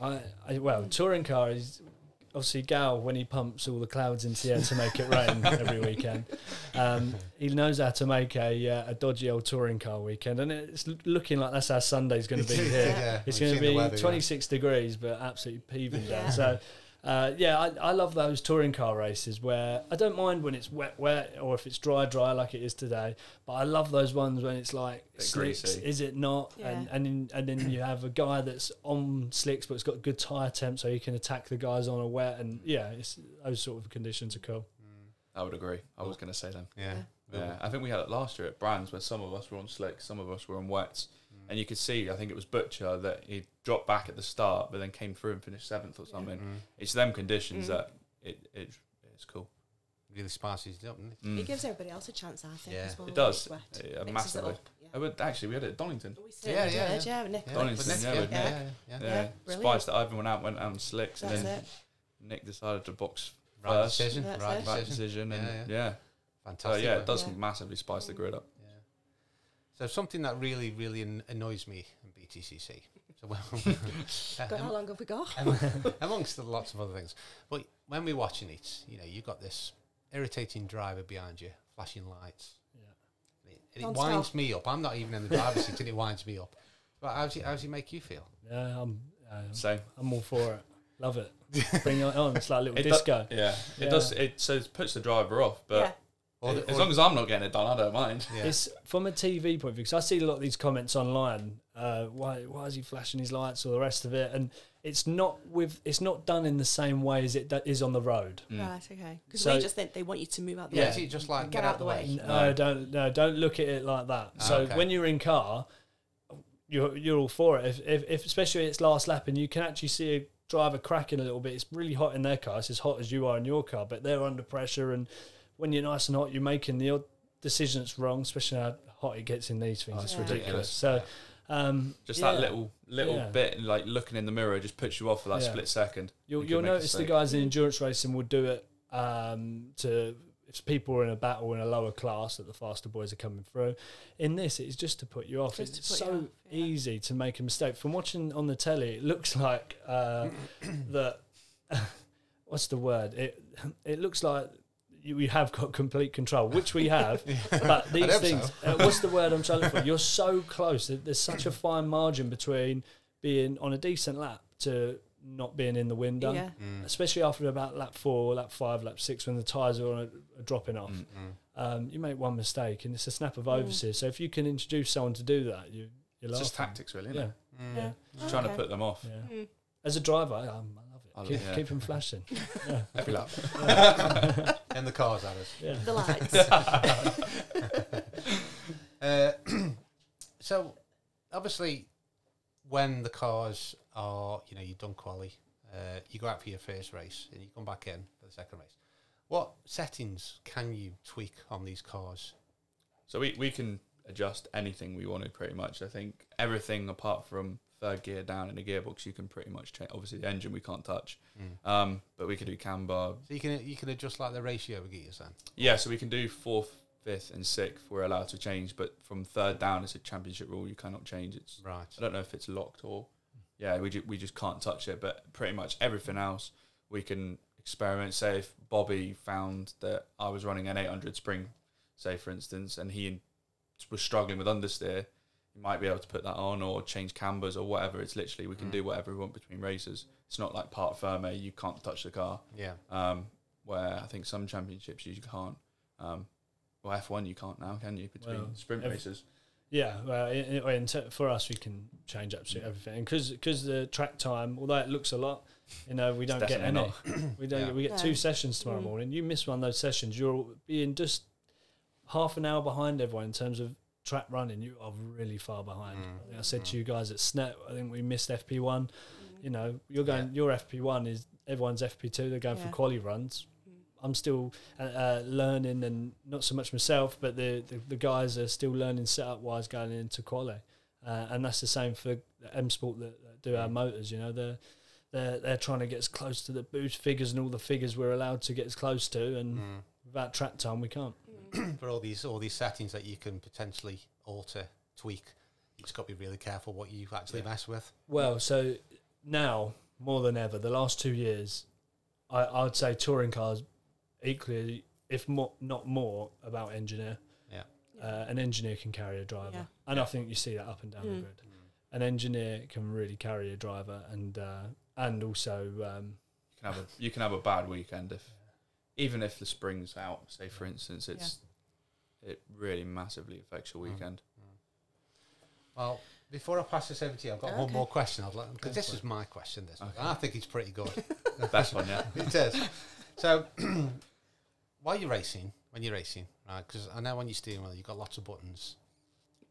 Speaker 3: I, I well, touring car is obviously Gow when he pumps all the clouds into the air to make it rain [LAUGHS] every weekend. Um, he knows how to make a uh, a dodgy old touring car weekend, and it's looking like that's how Sunday's going to be [LAUGHS] here.
Speaker 1: Yeah,
Speaker 3: It's going to be
Speaker 1: weather, yeah.
Speaker 3: 26 degrees, but absolutely peeving
Speaker 2: Yeah.
Speaker 3: down. So, uh, yeah, I, I love those touring car races where I don't mind when it's wet, wet, or if it's dry, dry like it is today. But I love those ones when it's like slicks.
Speaker 4: greasy.
Speaker 3: Is it not?
Speaker 2: Yeah.
Speaker 3: And and then, and then you have a guy that's on slicks, but it's got good tire temp, so you can attack the guys on a wet. And yeah, it's, those sort of conditions are cool.
Speaker 4: I would agree. I was going to say them.
Speaker 1: Yeah.
Speaker 4: Yeah, I think we had it last year at Brands where some of us were on slicks, some of us were on wets. And you could see. I think it was Butcher that he dropped back at the start, but then came through and finished seventh or something.
Speaker 1: Mm.
Speaker 4: It's them conditions
Speaker 2: Mm.
Speaker 4: that it, it it's cool.
Speaker 1: Really spices it up, doesn't it?
Speaker 4: Mm.
Speaker 2: It gives everybody else a chance, I think,
Speaker 1: Yeah.
Speaker 2: as well.
Speaker 4: It does.
Speaker 2: it's.
Speaker 4: Yeah,
Speaker 2: Mixes it
Speaker 4: massively.
Speaker 2: up, yeah.
Speaker 4: Oh, but actually, we had it at Donington.
Speaker 2: We
Speaker 1: Yeah, yeah,
Speaker 2: did, yeah. with Nick
Speaker 1: Yeah,
Speaker 4: Donington,
Speaker 1: but
Speaker 4: yeah,
Speaker 1: yeah,
Speaker 4: Nick.
Speaker 1: yeah, yeah,
Speaker 4: Yeah,
Speaker 2: Yeah, brilliant.
Speaker 4: spiced that everyone out, went out on slicks,
Speaker 2: That's
Speaker 4: and then
Speaker 2: it.
Speaker 4: Nick decided to box
Speaker 1: Right
Speaker 4: first,
Speaker 1: decision.
Speaker 2: That's
Speaker 1: right
Speaker 2: it.
Speaker 4: right
Speaker 1: decision.
Speaker 4: decision, and
Speaker 1: Yeah,
Speaker 4: yeah,
Speaker 1: yeah.
Speaker 4: So
Speaker 1: Fantastic.
Speaker 4: yeah, it does
Speaker 2: Yeah.
Speaker 4: massively spice the grid up.
Speaker 1: Yeah. So something that really, really an- annoys me in BTCC. So when,
Speaker 2: God, [LAUGHS] [LAUGHS] how long have we got? [LAUGHS]
Speaker 1: amongst the lots of other things, but when we're watching it, you know, you've got this irritating driver behind you, flashing lights.
Speaker 3: Yeah.
Speaker 1: And it, and it
Speaker 2: Non-stop.
Speaker 1: winds me up. I'm not even in the driver's seat, and it winds me up. But how's he, how's he make you feel?
Speaker 3: Yeah, I'm. Uh,
Speaker 4: Same.
Speaker 3: I'm all for it. Love it. Bring it on. It's like a little
Speaker 4: It do-
Speaker 3: disco.
Speaker 4: Yeah, it
Speaker 3: Yeah.
Speaker 4: does. It so it puts the driver off, but
Speaker 2: yeah.
Speaker 1: Or the-
Speaker 4: as
Speaker 1: or-
Speaker 4: long as I'm not getting it done, I don't mind.
Speaker 1: yeah.
Speaker 3: It's from a TV point of view because I see a lot of these comments online. Uh, why why is he flashing his lights or the rest of it? And it's not with it's not done in the same way as it do- on the road.
Speaker 4: Mm.
Speaker 2: Right, okay. Because
Speaker 3: So-
Speaker 2: we just think they want you to move out the
Speaker 1: yeah,
Speaker 2: way.
Speaker 1: is he just like
Speaker 2: Get out the way.
Speaker 3: No, don't no, don't look at it like that.
Speaker 1: Ah,
Speaker 3: So
Speaker 1: okay.
Speaker 3: when you're in car, you're you're all for it. If, if, if especially it's last lap and you can actually see a driver cracking a little bit, it's really hot in their car. It's as hot as you are in your car, but they're under pressure. And when you're nice and hot, you're making the odd decision that's wrong, especially how hot it gets in these things.
Speaker 1: Oh,
Speaker 3: it's
Speaker 2: Yeah.
Speaker 3: ridiculous. So. Um,
Speaker 4: Just
Speaker 3: yeah.
Speaker 4: that little little
Speaker 3: Yeah.
Speaker 4: bit, like looking in the mirror, just puts you off for that
Speaker 3: Yeah.
Speaker 4: split second.
Speaker 3: You'll,
Speaker 4: You
Speaker 3: you'll
Speaker 4: can make a
Speaker 3: notice the guys in endurance racing will do it um, to if people are in a battle in a lower class that the faster boys are coming through. In this, it's just to put you off.
Speaker 2: Just
Speaker 3: it's so
Speaker 2: off, yeah.
Speaker 3: easy to make a mistake. From watching on the telly, it looks like uh, [COUGHS] that. [LAUGHS] what's the word? It it looks like. You, we have got complete control, which we have, [LAUGHS] but these
Speaker 1: hope
Speaker 3: things. Uh, what's the word I'm trying to for? You're so close. There's such a fine margin between being on a decent lap to not being in the window
Speaker 2: Yeah.
Speaker 1: Mm,
Speaker 3: especially after about lap four, lap five, lap six, when the tyres are, a, are dropping off. Um, you make one mistake and it's a snap of
Speaker 2: Mm.
Speaker 3: oversteer. So if you can introduce someone to do that, you you're
Speaker 4: It's just tactics, really. Isn't
Speaker 3: Yeah,
Speaker 4: it?
Speaker 1: Mm.
Speaker 3: yeah,
Speaker 4: Just trying to put them off.
Speaker 3: yeah.
Speaker 2: Mm.
Speaker 3: As a driver, I, I love it.
Speaker 4: I love-
Speaker 3: keep,
Speaker 4: yeah.
Speaker 3: keep them flashing. yeah,
Speaker 4: Every lap.
Speaker 1: In the cars, that is.
Speaker 3: yeah.
Speaker 2: The lights. [LAUGHS] [LAUGHS]
Speaker 1: Uh, [CLEARS THROAT] so, obviously, when the cars are, you know, you've done quali, uh, you go out for your first race and you come back in for the second race. What settings can you tweak on these cars?
Speaker 4: So we, we can adjust anything we wanted pretty much. I think everything apart from third gear down in the gearbox you can pretty much change. Obviously the engine we can't touch, um, but we could do camber.
Speaker 1: So you can you can adjust like the ratio of gears then.
Speaker 4: Yeah, so we can do fourth, fifth, and sixth. We're allowed to change, but from third down, it's a championship rule. You cannot change. It's
Speaker 1: Right.
Speaker 4: I don't know if it's locked or yeah, we ju- we just can't touch it. But pretty much everything else we can experiment. Say if Bobby found that I was running an 800 spring, say for instance, and he was struggling with understeer, you might be able to put that on or change cambers or whatever. It's literally we can
Speaker 1: Mm.
Speaker 4: do whatever we want between races. It's not like parc fermé. You can't touch the car.
Speaker 1: Yeah.
Speaker 4: Um, where I think some championships you can't. Um, well, F one you can't now, can you? Between
Speaker 3: Well,
Speaker 4: sprint
Speaker 3: ev-
Speaker 4: races.
Speaker 3: Yeah, well, in, in, in t- for us, we can change absolutely everything, and because the track time, although it looks a lot, you know, we don't get any. [CLEARS THROAT] we don't.
Speaker 1: Yeah.
Speaker 3: We get
Speaker 2: No.
Speaker 3: two sessions tomorrow
Speaker 2: Mm.
Speaker 3: morning. You miss one of those sessions, you're being just half an hour behind everyone in terms of track running. You are really far behind.
Speaker 1: Mm.
Speaker 3: I, I said to you guys at SNET, I think we missed FP one. You know, you're going. Your FP one is everyone's FP two. They're going for
Speaker 2: Yeah.
Speaker 3: quali runs.
Speaker 2: Mm.
Speaker 3: I'm still uh, uh, learning, and not so much myself, but the, the, the guys are still learning setup wise going into quali, uh, and that's the same for the M Sport that, that do our motors. You know, they're they're they're trying to get as close to the boost figures and all the figures we're allowed to get as close to, and
Speaker 1: Mm.
Speaker 3: without track time we can't. [CLEARS THROAT]
Speaker 1: For all these all these settings that you can potentially alter, tweak, you just got to be really careful what you actually mess with.
Speaker 3: Well, so now more than ever, the last two years, I, I would say touring cars equally, if more, not more, about engineer.
Speaker 1: Yeah.
Speaker 3: Uh, an engineer can carry a driver,
Speaker 2: Yeah.
Speaker 3: and I think you see that up and down the
Speaker 2: Mm.
Speaker 3: grid. An engineer can really carry a driver, and uh, and also um,
Speaker 4: You can have a you can have a bad weekend if even if the spring's out. Say for instance, it's it really massively affects your
Speaker 1: Mm.
Speaker 4: weekend.
Speaker 1: Well, before I pass this over to you, I've got one more question. I'd like because this is my question. This, one,
Speaker 4: Okay.
Speaker 1: and I think it's pretty good.
Speaker 4: The [LAUGHS] best one, yeah. [LAUGHS]
Speaker 1: it is. So, [CLEARS THROAT] while you're racing, when you're racing, right? Because I know when you're steering wheel, you've got lots of buttons.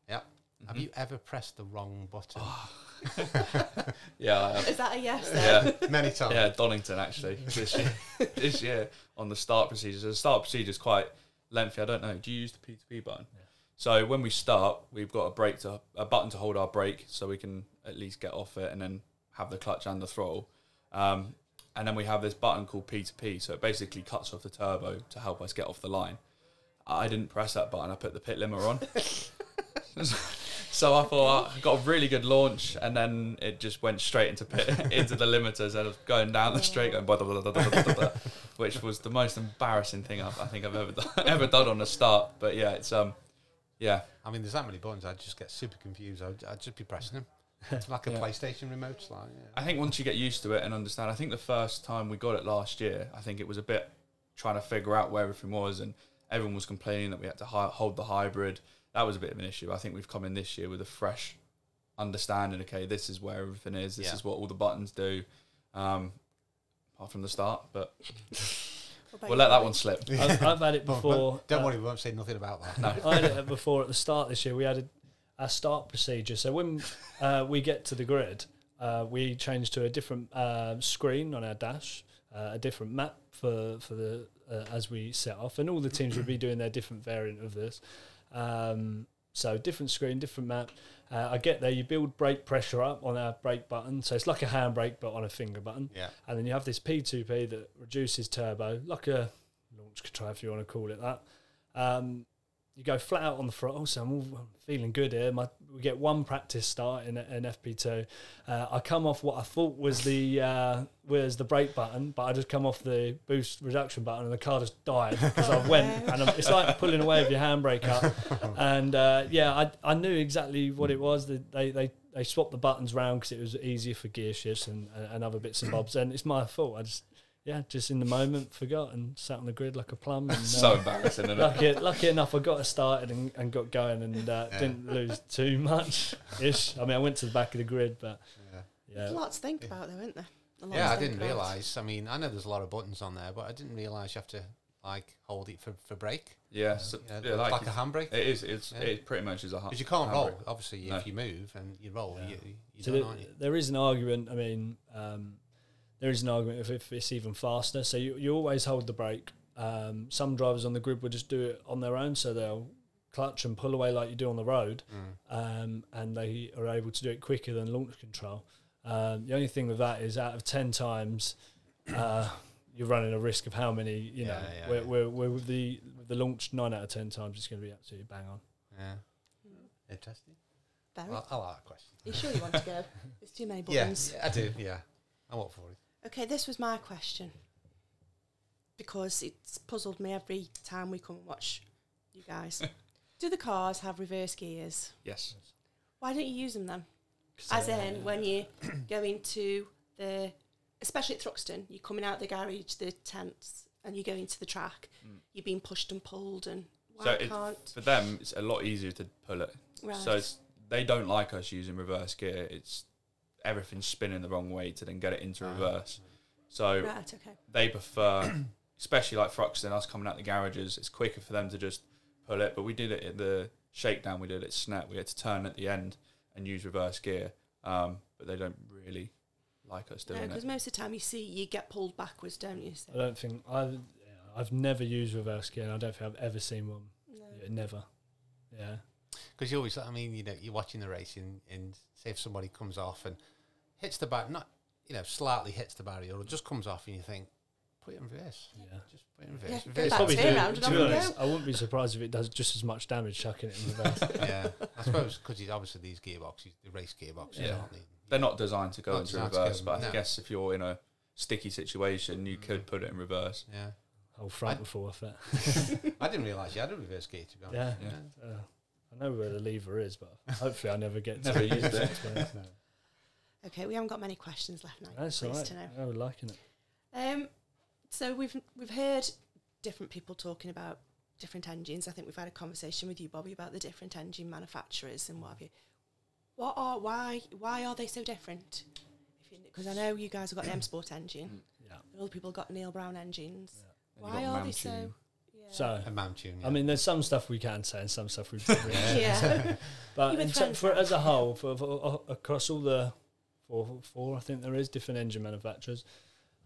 Speaker 1: Yep. Have
Speaker 4: Mhm.
Speaker 1: you ever pressed the wrong button? [LAUGHS]
Speaker 4: Yeah, I have.
Speaker 2: Is that a yes then?
Speaker 4: yeah,
Speaker 1: Many times.
Speaker 4: yeah. Donington actually this year. this year on the start procedures. The start procedure is quite lengthy. I don't know. Do you use the P two P button?
Speaker 3: Yeah.
Speaker 4: So when we start, we've got a brake to a button to hold our brake, so we can at least get off it and then have the clutch and the throttle. Um, and then we have this button called P two P, so it basically cuts off the turbo to help us get off the line. I didn't press that button. I put the pit limiter on. [LAUGHS] so I thought I got a really good launch, and then it just went straight into pit, [LAUGHS] into the limiters and I was going down the straight, going blah, blah, blah, which was the most embarrassing thing I've, I think I've ever done, [LAUGHS] ever done on the start. But yeah, it's um, yeah,
Speaker 1: I mean, there's that many buttons. I'd just get super confused. I'd, I'd just be pressing them. It's like a
Speaker 4: Yeah.
Speaker 1: PlayStation remote. it's Like, yeah.
Speaker 4: I think once you get used to it and understand, I think the first time we got it last year, I think it was a bit trying to figure out where everything was, and everyone was complaining that we had to hi- hold the hybrid. That was a bit of an issue. I think we've come in this year with a fresh understanding. Okay, this is where everything is. This
Speaker 1: Yeah.
Speaker 4: is what all the buttons do. Um, apart from the start, but we'll let that one slip. [LAUGHS]
Speaker 3: I've, I've had it
Speaker 1: But- but
Speaker 3: before.
Speaker 1: don't
Speaker 3: uh,
Speaker 1: worry, we won't say nothing about that.
Speaker 4: No. [LAUGHS]
Speaker 3: I had it before at the start this year. We had a, a start procedure. So when uh, we get to the grid, uh, we change to a different uh, screen on our dash, uh, a different map for for the uh, as we set off, and all the teams would be doing their different variant of this. Um, so different screen, different map. Uh, I get there. You build brake pressure up on our brake button, so it's like a handbrake but on a finger button
Speaker 1: Yeah.
Speaker 3: and then you have this P2P that reduces turbo, like a launch control if you want to call it that. Um, you go flat out on the throttle, so I'm, all, I'm feeling good here. My, we get one practice start in, in FP2. Uh, I come off what I thought was the uh, was the brake button, but I just come off the boost reduction button, and the car just died because I went, [LAUGHS] and I'm, it's like pulling away with your handbrake up. And uh, yeah, I, I knew exactly what it was. They they they swapped the buttons round because it was easier for gear shifts and, and other bits and bobs. And it's my fault. I just yeah, just in the moment forgot and sat on the grid like a plum. And, [LAUGHS] uh,
Speaker 4: so embarrassing, isn't it?
Speaker 3: lucky, lucky enough, I got it started and, and got going and uh,
Speaker 1: Yeah.
Speaker 3: didn't lose too much ish. I mean, I went to the back of the grid, but
Speaker 1: Yeah.
Speaker 3: yeah,
Speaker 2: There's a lot to think about, though, isn't there? A
Speaker 1: Yeah, I didn't realise. I mean, I know there's a lot of buttons on there, but I didn't realise you have to like hold it for, for brake.
Speaker 4: Yeah, so,
Speaker 1: Yeah,
Speaker 4: yeah,
Speaker 1: like,
Speaker 4: like,
Speaker 1: a handbrake.
Speaker 4: it is. It's
Speaker 1: Yeah.
Speaker 4: it pretty much is a
Speaker 1: Because you can't
Speaker 4: handbrake.
Speaker 1: roll. Obviously,
Speaker 4: No.
Speaker 1: if you move and you roll,
Speaker 3: Yeah.
Speaker 1: you, you
Speaker 3: So
Speaker 1: don't,
Speaker 3: the-
Speaker 1: aren't you?
Speaker 3: there is an argument. I mean, um, there is an argument if, if it's even faster. So you, you always hold the brake. Um, some drivers on the grid will just do it on their own, so they'll clutch and pull away like you do on the road,
Speaker 1: Mm.
Speaker 3: um, and they are able to do it quicker than launch control. Um, the only thing with that is, out of ten times, uh, you're running a risk of how many. You
Speaker 1: Yeah,
Speaker 3: know,
Speaker 1: yeah,
Speaker 3: where,
Speaker 1: yeah.
Speaker 3: where, where with the with the launch nine out of ten times, it's going to be absolutely bang on.
Speaker 1: Yeah.
Speaker 2: Mm.
Speaker 1: Interesting.
Speaker 2: Barry,
Speaker 1: I, I like that question.
Speaker 2: you sure you want to go? [LAUGHS] There's too many
Speaker 1: Yeah,
Speaker 2: buttons.
Speaker 1: yeah, I do. Yeah, I'm up for it.
Speaker 2: Okay, this was my question because it's puzzled me every time we come and watch you guys. [LAUGHS] Do the cars have reverse gears?
Speaker 4: Yes.
Speaker 2: Why don't you use them then? As in, when you [COUGHS] go into the, especially at Thruxton, you're coming out the garage, the tents, and you go into the track.
Speaker 4: Mm.
Speaker 2: You're being pushed and pulled, and why
Speaker 4: So it-
Speaker 2: can't?
Speaker 4: For them, it's a lot easier to pull it.
Speaker 2: Right.
Speaker 4: So it's, they don't like us using reverse gear. It's everything's spinning the wrong way to then get it into
Speaker 1: Ah.
Speaker 4: reverse. So
Speaker 2: right. Okay.
Speaker 4: they prefer, [CLEARS THROAT] especially like Thruxton, us coming out the garages. It's quicker for them to just pull it. But we did it at the shakedown. We did it at Snet. We had to turn at the end and use reverse gear. Um, but they don't really like us
Speaker 2: No,
Speaker 4: doing
Speaker 2: because most of the time you see you get pulled backwards, don't you? So,
Speaker 3: I don't think I've I've never used reverse gear, and I don't think I've ever seen one.
Speaker 2: no.
Speaker 3: Yeah, never. Yeah.
Speaker 1: Because you always, I mean, you know, you're watching the racing, and say if somebody comes off and hits the bar, not, you know, slightly hits the barrier, or just comes off, and you think, put it in reverse.
Speaker 3: Yeah.
Speaker 1: Just put it in reverse.
Speaker 2: go
Speaker 1: reverse
Speaker 2: back,
Speaker 3: Probably
Speaker 2: turn
Speaker 3: do- to be honest. I wouldn't be surprised if it does just as much damage chucking it in reverse. [LAUGHS]
Speaker 1: yeah, I suppose because obviously these gearboxes, the race gearboxes,
Speaker 4: Yeah.
Speaker 1: aren't they?
Speaker 4: They're not designed to go
Speaker 1: Not
Speaker 4: into reverse.
Speaker 1: go-
Speaker 4: but I guess if you're in a sticky situation, you
Speaker 1: Mm.
Speaker 4: could put it in reverse.
Speaker 1: Yeah,
Speaker 3: Whole front
Speaker 1: I-
Speaker 3: before effect. [LAUGHS]
Speaker 1: I didn't realise you had a reverse gear to be honest.
Speaker 3: Yeah.
Speaker 4: Yeah.
Speaker 3: Uh, I know where the lever is, but hopefully I never get [LAUGHS] to
Speaker 4: Never used it.
Speaker 3: Experience. No.
Speaker 2: Okay, we haven't got many questions left now.
Speaker 3: That's all
Speaker 2: pleased
Speaker 3: right.
Speaker 2: to know.
Speaker 3: I was liking it.
Speaker 2: Um, so we've we've heard different people talking about different engines. I think we've had a conversation with you, Bobby, about the different engine manufacturers and what have you. What are why why are they so different? Because I know you guys have got the M Sport engine,
Speaker 3: Yeah.
Speaker 2: and other people have got Neil Brown engines.
Speaker 4: And
Speaker 2: Why
Speaker 4: you've
Speaker 2: are they
Speaker 4: Mountune.
Speaker 2: so? Yeah.
Speaker 3: So,
Speaker 1: A Mountune.
Speaker 3: I mean, there's some stuff we can say and some stuff we [LAUGHS]
Speaker 1: Yeah.
Speaker 2: yeah, [LAUGHS]
Speaker 3: But
Speaker 2: You've
Speaker 3: in ter- for, as a whole, for, for, uh, across all the four, four, I think there is different engine manufacturers.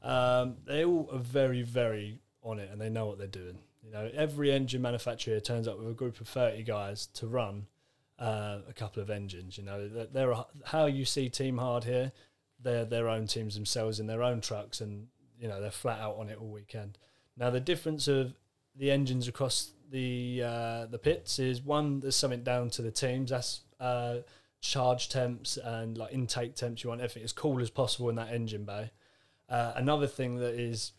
Speaker 3: Um, they all are very, very on it, and they know what they're doing. You know, every engine manufacturer turns up with a group of thirty guys to run uh, a couple of engines. You know, They're- how you see Team Hard here. They're their own teams themselves in their own trucks, and you know they're flat out on it all weekend. Now the difference of the engines across the uh, the pits is one there's something down to the teams that's uh, charge temps and like intake temps you want everything as cool as possible in that engine bay uh, another thing that is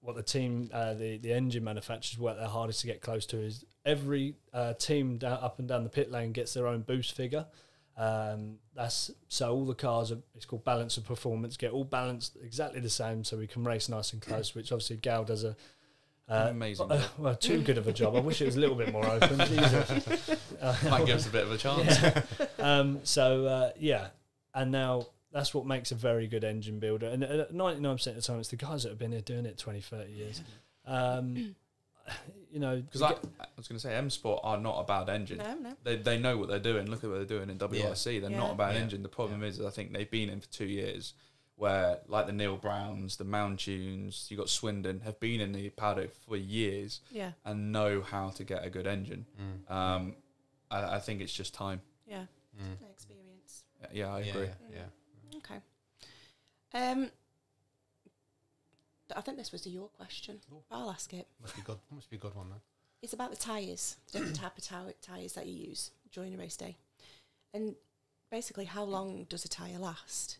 Speaker 3: what the team uh, the the engine manufacturers work their hardest to get close to is every uh, team down, up and down the pit lane gets their own boost figure Um, that's so all the cars are it's called balance of performance. Get all balanced exactly the same, so we can race nice and close. Which obviously Gow does a uh,
Speaker 4: Amazing
Speaker 3: uh, well, too good of a job. I wish it was a little bit more open. [LAUGHS] [LAUGHS] Jesus. Uh,
Speaker 4: Might give us a bit of a [LAUGHS] chance.
Speaker 3: um, so uh, yeah, and now that's what makes a very good engine builder. And ninety nine percent of the time, it's the guys that have been here doing it 20, 30 years. Um, you know,
Speaker 4: Because I, I was going to say, M Sport are not a bad engine.
Speaker 2: No, no.
Speaker 4: They, they know what they're doing. Look at what they're doing in WRC. They're not a bad
Speaker 1: Yeah.
Speaker 4: engine. The problem is, I think they've been in for two years, where like the Neil Browns, the Mountunes, you got Swindon, have been in the paddock for years
Speaker 2: Yeah,
Speaker 4: and know how to get a good engine.
Speaker 1: Mm.
Speaker 4: Um, I, I think it's just time.
Speaker 2: yeah.
Speaker 1: Mm.
Speaker 2: Experience.
Speaker 4: Yeah, I
Speaker 1: Yeah,
Speaker 4: agree.
Speaker 1: Yeah, yeah.
Speaker 2: Okay. Um, I think this was your question.
Speaker 1: Oh.
Speaker 2: I'll ask it.
Speaker 1: Must be good. Must be a good one then.
Speaker 2: It's about the tyres, different type of ty- tyres that you use during a race day, and basically how long does a tyre last?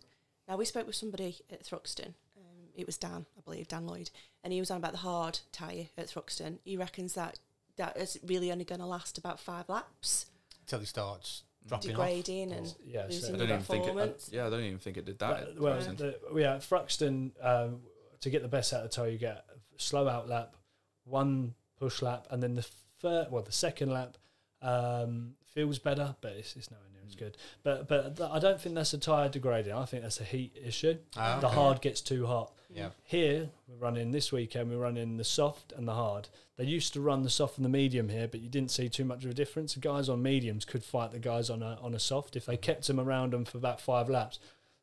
Speaker 2: Now we spoke with somebody at Thruxton. Um, it was Dan, I believe, Dan Lloyd, and he was on about the hard tyre at Thruxton. He reckons that that is really only going to last about five laps,
Speaker 1: Until he starts dropping off.
Speaker 2: degrading and
Speaker 3: yeah.
Speaker 2: losing
Speaker 3: So,
Speaker 4: I don't even think it. I,
Speaker 2: performance.
Speaker 4: yeah, I don't even think it did that. at
Speaker 3: well,
Speaker 4: present.
Speaker 3: the, yeah, at Thruxton, um, to get the best out of the tyre, you get a slow out lap, one push lap, and then the third, well, the second lap um, feels better, but it's, it's nowhere as good. But but th- I don't think that's a tyre degrading. I think that's a heat issue.
Speaker 1: Ah,
Speaker 3: The
Speaker 1: okay.
Speaker 3: hard gets too hot.
Speaker 1: Yeah.
Speaker 3: Here, we're running this weekend, we're running the soft and the hard. They used to run the soft and the medium here, but you didn't see too much of a difference. The guys on mediums could fight the guys on a, on a soft. If they kept them around them for about five laps,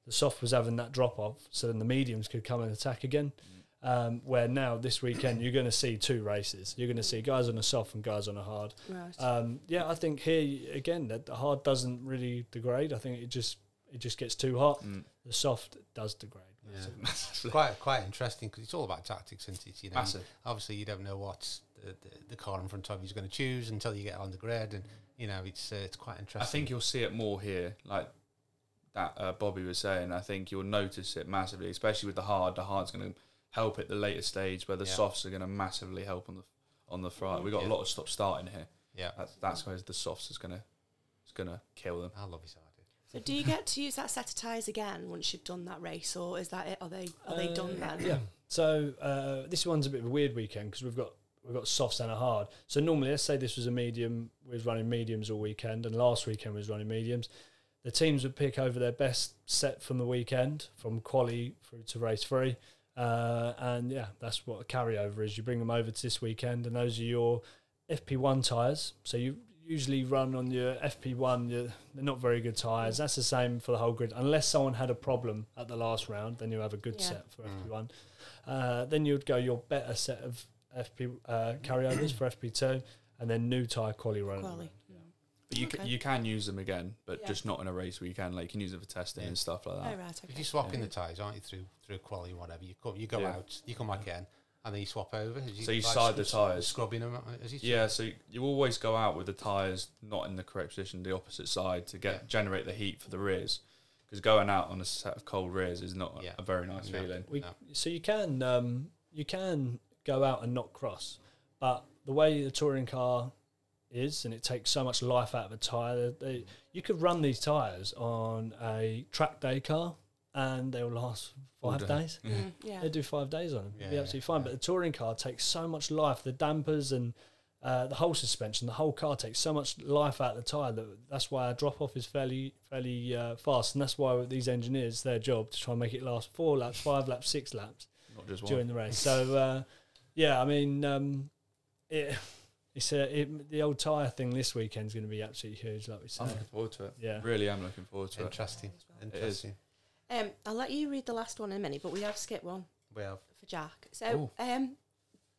Speaker 3: the soft was having that drop off, so then the mediums could come and attack again. Um, where now, this weekend, you're going to see two races. You're going to see guys on a soft and guys on a hard.
Speaker 2: Right.
Speaker 3: Um, yeah, I think here, again, that the hard doesn't really degrade. I think it just it just gets too hot.
Speaker 4: Mm.
Speaker 3: The soft does degrade.
Speaker 1: Yeah. [LAUGHS]
Speaker 4: Massively.
Speaker 1: quite quite interesting because it's all about tactics, isn't it? You know,
Speaker 4: Massive.
Speaker 1: obviously you don't know what the, the, the car in front of you is going to choose until you get on the grid, and you know it's uh, it's quite interesting.
Speaker 4: I think you'll see it more here, like that uh, Bobby was saying. I think you'll notice it massively, especially with the hard. The hard's going to help at the later stage, where the
Speaker 1: Yeah.
Speaker 4: softs are going to massively help on the on the front. We got
Speaker 1: Yeah.
Speaker 4: a lot of stop starting here.
Speaker 1: yeah,
Speaker 4: That's that's where the softs is going to is going to kill them.
Speaker 1: I love his idea.
Speaker 2: So do you get to use that set of tyres again once you've done that race, or is that it? Are they are they done
Speaker 3: Uh,
Speaker 2: then?
Speaker 3: Yeah. So uh, this one's a bit of a weird weekend because we've got we've got softs and a hard. So normally, let's say this was a medium, we was running mediums all weekend, and last weekend we was running mediums. The teams would pick over their best set from the weekend, from quali through to race three, uh, and yeah, that's what a carryover is. You bring them over to this weekend, and those are your FP1 tyres. So you usually run on your FP1. Your, they're not very good tyres. That's the same for the whole grid, unless someone had a problem at the last round. Then you have a good
Speaker 2: Yeah.
Speaker 3: set for
Speaker 1: Mm.
Speaker 3: FP1. Uh, then you'd go your better set of FP uh, carryovers for FP2, and then new tyre quali run.
Speaker 2: Quali.
Speaker 4: But you
Speaker 2: Okay.
Speaker 4: ca- you can use them again, but
Speaker 2: Yeah.
Speaker 4: just not in a race weekend. Like you can use it for testing
Speaker 1: Yeah.
Speaker 4: and stuff like
Speaker 2: Oh
Speaker 4: that.
Speaker 2: right.
Speaker 1: If
Speaker 2: Okay.
Speaker 1: you're swapping
Speaker 2: Yeah.
Speaker 1: the tyres, aren't you through through quality or whatever? You come, you go
Speaker 4: Yeah.
Speaker 1: out, you come back in, and then you swap over. Is
Speaker 4: So you side the tyres.
Speaker 1: scrubbing them. Is he
Speaker 4: Yeah, so you always go out with the tyres not in the correct position, the opposite side, to get
Speaker 1: Yeah.
Speaker 4: generate the heat for the rears. Because going out on a set of cold rears is not a-
Speaker 1: Yeah.
Speaker 4: a very nice
Speaker 1: No.
Speaker 4: feeling.
Speaker 3: We,
Speaker 1: No.
Speaker 3: So you can um, you can go out and not cross, but the way the touring car is, and it takes so much life out of a tyre. They, you could run these tyres on a track day car, and they'll last
Speaker 4: All
Speaker 3: five
Speaker 4: day.
Speaker 3: days.
Speaker 2: Mm, yeah.
Speaker 3: They do five days on them.
Speaker 1: Yeah,
Speaker 3: It'd be
Speaker 1: yeah,
Speaker 3: absolutely fine.
Speaker 1: yeah.
Speaker 3: But the touring car takes so much life. The dampers and uh, the whole suspension, the whole car takes so much life out of the tyre that that's why a drop off is fairly fairly uh, fast, and that's why these engineers their job to try and make it last four laps, five laps, six laps
Speaker 4: Not just one.
Speaker 3: during the race. [LAUGHS] So uh, yeah, I mean, um, it, it's a, it, the old tyre thing this weekend's going to be absolutely huge, like we said.
Speaker 4: I'm looking forward to it.
Speaker 3: Yeah.
Speaker 4: Really am looking forward to it.
Speaker 1: Interesting.
Speaker 2: As.
Speaker 1: Interesting.
Speaker 2: Um, I'll let you read the last one in a minute, but we have skipped one
Speaker 1: We have.
Speaker 2: for Jack. So um,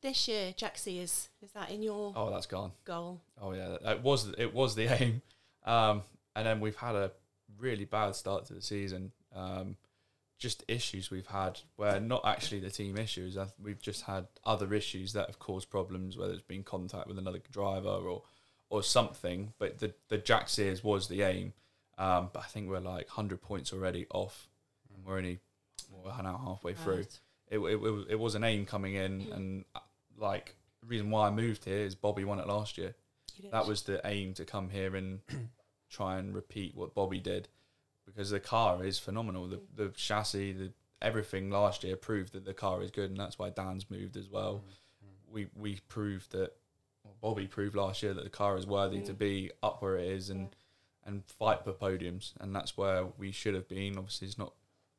Speaker 2: this year, Jack Sears, is that in your
Speaker 4: Oh, that's gone.
Speaker 2: goal?
Speaker 4: Oh yeah, it was it was the [LAUGHS] aim, um, and then we've had a really bad start to the season. Um, just issues we've had where not actually the team issues. We've just had other issues that have caused problems, whether it's been contact with another driver or or something. But the the Jack Sears was the aim, um, but I think we're like hundred points already off, and we're only well, an hour halfway through.
Speaker 2: Right.
Speaker 4: it, it, it, it was an aim coming in and uh, like the reason why I moved here is Bobby won it last year. That was the aim to come here and [COUGHS] try and repeat what Bobby did because the car is phenomenal. The the chassis, the everything last year proved that the car is good, and that's why Dan's moved as well. We we proved that well, Bobby proved last year that the car is worthy to
Speaker 2: Mm.
Speaker 4: be up where it is and and fight for podiums, and that's where we should have been. Obviously, it's not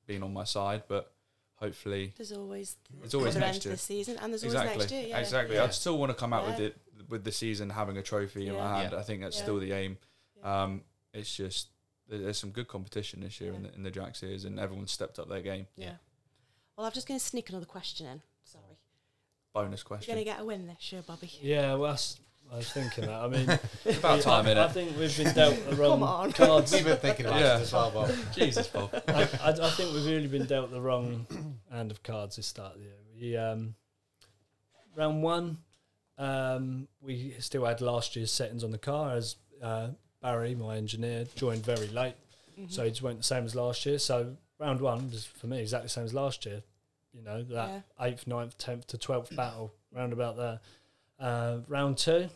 Speaker 4: been on my side, but hopefully
Speaker 2: There's always
Speaker 4: it's always
Speaker 2: other
Speaker 4: next
Speaker 2: end
Speaker 4: year.
Speaker 2: this season, and there's always
Speaker 4: Exactly,
Speaker 2: next year. Yeah.
Speaker 4: exactly.
Speaker 1: Yeah.
Speaker 4: I'd still want to come out with it with the season having a trophy in my
Speaker 2: Yeah.
Speaker 4: hand. I think that's
Speaker 2: Yeah.
Speaker 4: still the aim.
Speaker 2: Yeah.
Speaker 4: Um, it's just there- there's some good competition this year in the in the Jack Sears, and everyone's stepped up their game.
Speaker 2: Yeah. Well, I'm just going to sneak another question in. Sorry.
Speaker 4: Bonus question.
Speaker 2: You're
Speaker 4: question.
Speaker 2: going to get a win this year, Bobby.
Speaker 3: Yeah, well, that's, I was thinking that. I mean, it's [LAUGHS]
Speaker 4: About time,
Speaker 3: I, I think we've been dealt the wrong
Speaker 2: Come on.
Speaker 3: cards.
Speaker 1: We've been thinking about
Speaker 4: Yeah.
Speaker 1: it as well, Bob. [LAUGHS]
Speaker 4: Jesus, Bob.
Speaker 3: I, I, I think we've really been dealt the wrong [CLEARS THROAT] hand of cards this start of the year. We, um, round one, um, we still had last year's settings on the car as uh, Barry, my engineer, joined very late.
Speaker 2: Mhm.
Speaker 3: So it just went the same as last year. So round one was for me exactly the same as last year. You know, that eighth, ninth, tenth to twelfth battle, round about there. Uh, round two,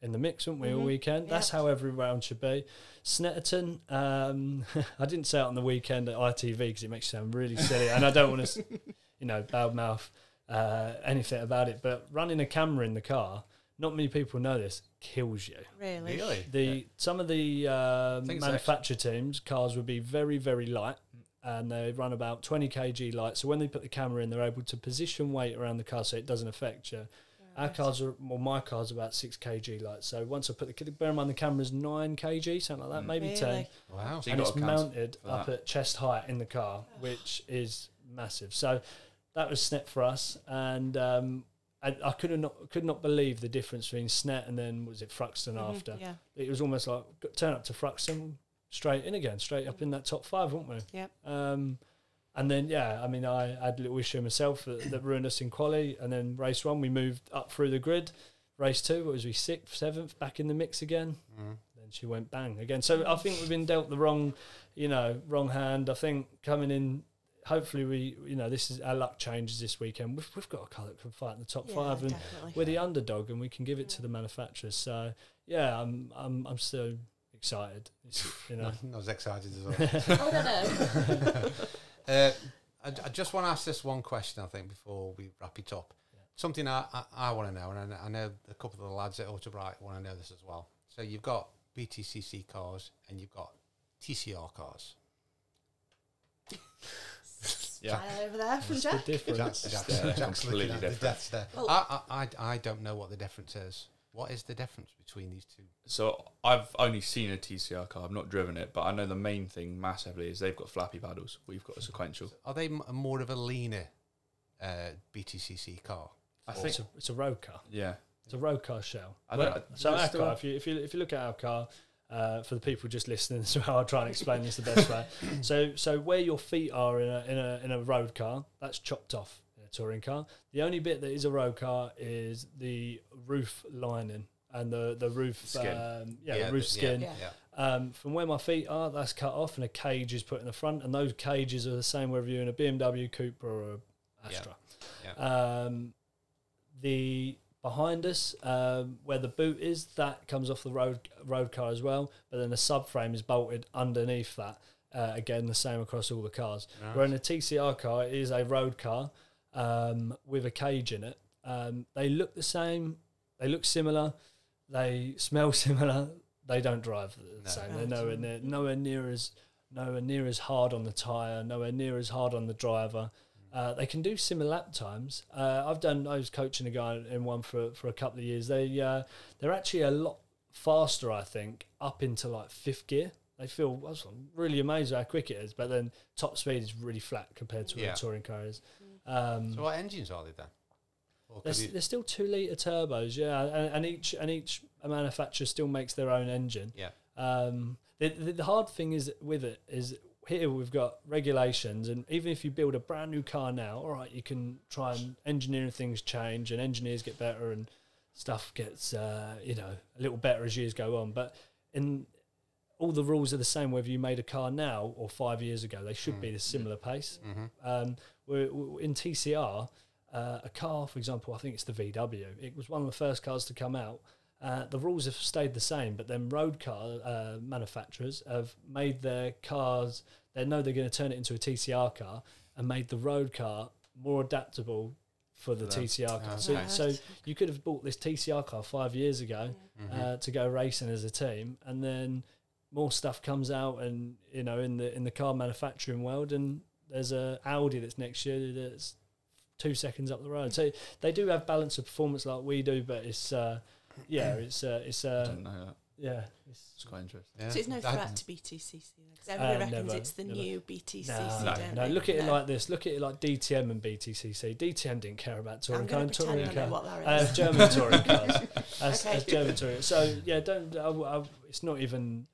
Speaker 3: in the mix, weren't we, all
Speaker 2: Mhm.
Speaker 3: weekend? That's how every round should be. Snetterton, um, [LAUGHS] I didn't say it on the weekend at ITV because it makes you sound really silly, and I don't want to, [LAUGHS] you know, bad mouth uh, anything about it. But running a camera in the car, not many people know this, kills you.
Speaker 2: Really?
Speaker 1: Really?
Speaker 3: The some of the uh,
Speaker 4: think it's
Speaker 3: manufacturer teams cars would be very very light, and they run about twenty kg light. So when they put the camera in, they're able to position weight around the car so it doesn't affect you. Our cars are well, my car's about six kg light. So once I put the bear in mind the camera's nine kg, something like that,
Speaker 4: Mm.
Speaker 3: maybe ten,
Speaker 1: Wow.
Speaker 4: So
Speaker 3: and it's mounted up at chest height in the car, which is massive. So that was snip for us, and um, I, I could not could not believe the difference between Snet and then was it Thruxton
Speaker 2: Mhm,
Speaker 3: after.
Speaker 2: Yeah.
Speaker 3: It was almost like turn up to Thruxton, straight in again, straight up in that top five, weren't we?
Speaker 2: Yep.
Speaker 3: Um, and then yeah, I mean, I had a little issue myself that, that ruined us in quali, and then race one we moved up through the grid. Race two, what was we sixth, seventh, back in the mix again
Speaker 1: Mm.
Speaker 3: then she went bang again. So I think we've been dealt the wrong, you know, wrong hand. I think coming in, hopefully we, you know, this is our luck changes this weekend. We've, we've got a car that can fight in the top
Speaker 2: Yeah,
Speaker 3: five, and
Speaker 2: definitely.
Speaker 3: we're the underdog, and we can give it to the manufacturers. So yeah, I'm I'm I'm still excited. It's, you know,
Speaker 1: Not, not as excited as well. [LAUGHS]
Speaker 2: I don't know. [LAUGHS]
Speaker 1: Uh, I, I just want to ask this one question, I think, before we wrap it up. Something I, I, I want to know, and I, know- I know a couple of the lads at Autobrite want to know this as well. So you've got BTCC cars and you've got TCR cars.
Speaker 4: Yeah.
Speaker 2: Smile over there from
Speaker 3: what's the
Speaker 2: Jack.
Speaker 3: difference?
Speaker 1: Jack's, Jack's, Jack's looking at the death stare.
Speaker 2: Well-
Speaker 1: I, I, I, I don't know what the difference is. What is the difference between these two?
Speaker 4: So I've only seen a TCR car. I've not driven it, but I know the main thing massively is they've got flappy paddles. We've got a sequential.
Speaker 1: Are they m- more of a leaner uh, BTCC car?
Speaker 4: I
Speaker 3: It's
Speaker 4: think.
Speaker 3: a, it's a road car.
Speaker 4: Yeah.
Speaker 3: It's a road car shell.
Speaker 4: I don't-
Speaker 3: so our car, if you, if you if you look at our car, uh, for the people just listening as well, I'll try and explain this the best way. [COUGHS] So so where your feet are in a in a in a road car, that's chopped off in a touring car. The only bit that is a road car is the roof lining and the the roof
Speaker 4: Skin.
Speaker 3: Um, yeah,
Speaker 1: Yeah,
Speaker 3: the roof skin.
Speaker 2: Yeah.
Speaker 1: Yeah.
Speaker 3: Um, from where my feet are, that's cut off, and a cage is put in the front, and those cages are the same whether you're in a BMW Coupe or a Astra. Um, the behind us, um, where the boot is, that comes off the road road car as well, but then the subframe is bolted underneath that. Uh, again, the same across all the cars.
Speaker 1: Nice.
Speaker 3: Where in a TCR car, it is a road car um, with a cage in it. Um, they look the same. They look similar. They smell [LAUGHS] similar. They don't drive the
Speaker 1: No.
Speaker 3: same.
Speaker 2: Right.
Speaker 3: They're nowhere near, nowhere near as nowhere near as hard on the tire. Nowhere near as hard on the driver. Uh, they can do similar lap times. Uh, I've done. I was coaching a guy in one for for a couple of years. They uh, they're actually a lot faster. I think up into like fifth gear. They feel I was really amazed how quick it is. But then top speed is really flat compared to what
Speaker 1: Yeah.
Speaker 3: a touring car is. Um,
Speaker 1: So what engines are they then? Or
Speaker 3: they're,
Speaker 1: you-
Speaker 3: they're still two liter turbos, yeah, and, and each and each manufacturer still makes their own engine.
Speaker 1: yeah.
Speaker 3: Um, the, the, the hard thing is with it is here we've got regulations, and even if you build a brand new car now, all right, you can try and engineering things change, and engineers get better, and stuff gets uh, you know a little better as years go on. But in all the rules are the same whether you made a car now or five years ago. They should be
Speaker 1: Mm.
Speaker 3: a similar pace.
Speaker 1: hmm
Speaker 3: Um, we're, we're in TCR, uh, a car, for example, I think it's the VW. It was one of the first cars to come out. Uh, the rules have stayed the same, but then road car uh, manufacturers have made their cars. They know they're going to turn it into a TCR car, and made the road car more adaptable for the
Speaker 4: For.
Speaker 3: TCR car.
Speaker 1: Ah,
Speaker 3: So,
Speaker 4: okay.
Speaker 3: so you could have bought this TCR car five years ago
Speaker 1: Mhm.
Speaker 3: uh, to go racing as a team, and then more stuff comes out, and you know, in the in the car manufacturing world, and there's a Audi that's next year that's two seconds up the road. So they do have balance of performance like we do, but it's uh, yeah, it's uh, it's
Speaker 4: I
Speaker 3: uh,
Speaker 4: don't know that.
Speaker 3: yeah, it's,
Speaker 4: It's quite interesting.
Speaker 1: Yeah.
Speaker 2: So it's no
Speaker 1: I-
Speaker 2: threat to BTCC. Because everybody
Speaker 3: Uh,
Speaker 2: reckons
Speaker 3: never,
Speaker 2: it's the
Speaker 3: never.
Speaker 2: new BTCC.
Speaker 3: no,
Speaker 4: No.
Speaker 3: no. Look at it like this. Look at it like DTM and BTCC. DTM didn't care about
Speaker 2: I'm
Speaker 3: touring car
Speaker 2: going
Speaker 3: and
Speaker 2: to pretend
Speaker 3: touring
Speaker 2: I know
Speaker 3: car.
Speaker 2: what that
Speaker 3: Uh. German touring cars. [LAUGHS] As,
Speaker 2: Okay.
Speaker 3: as German touring. So yeah, don't. I, I, it's not even.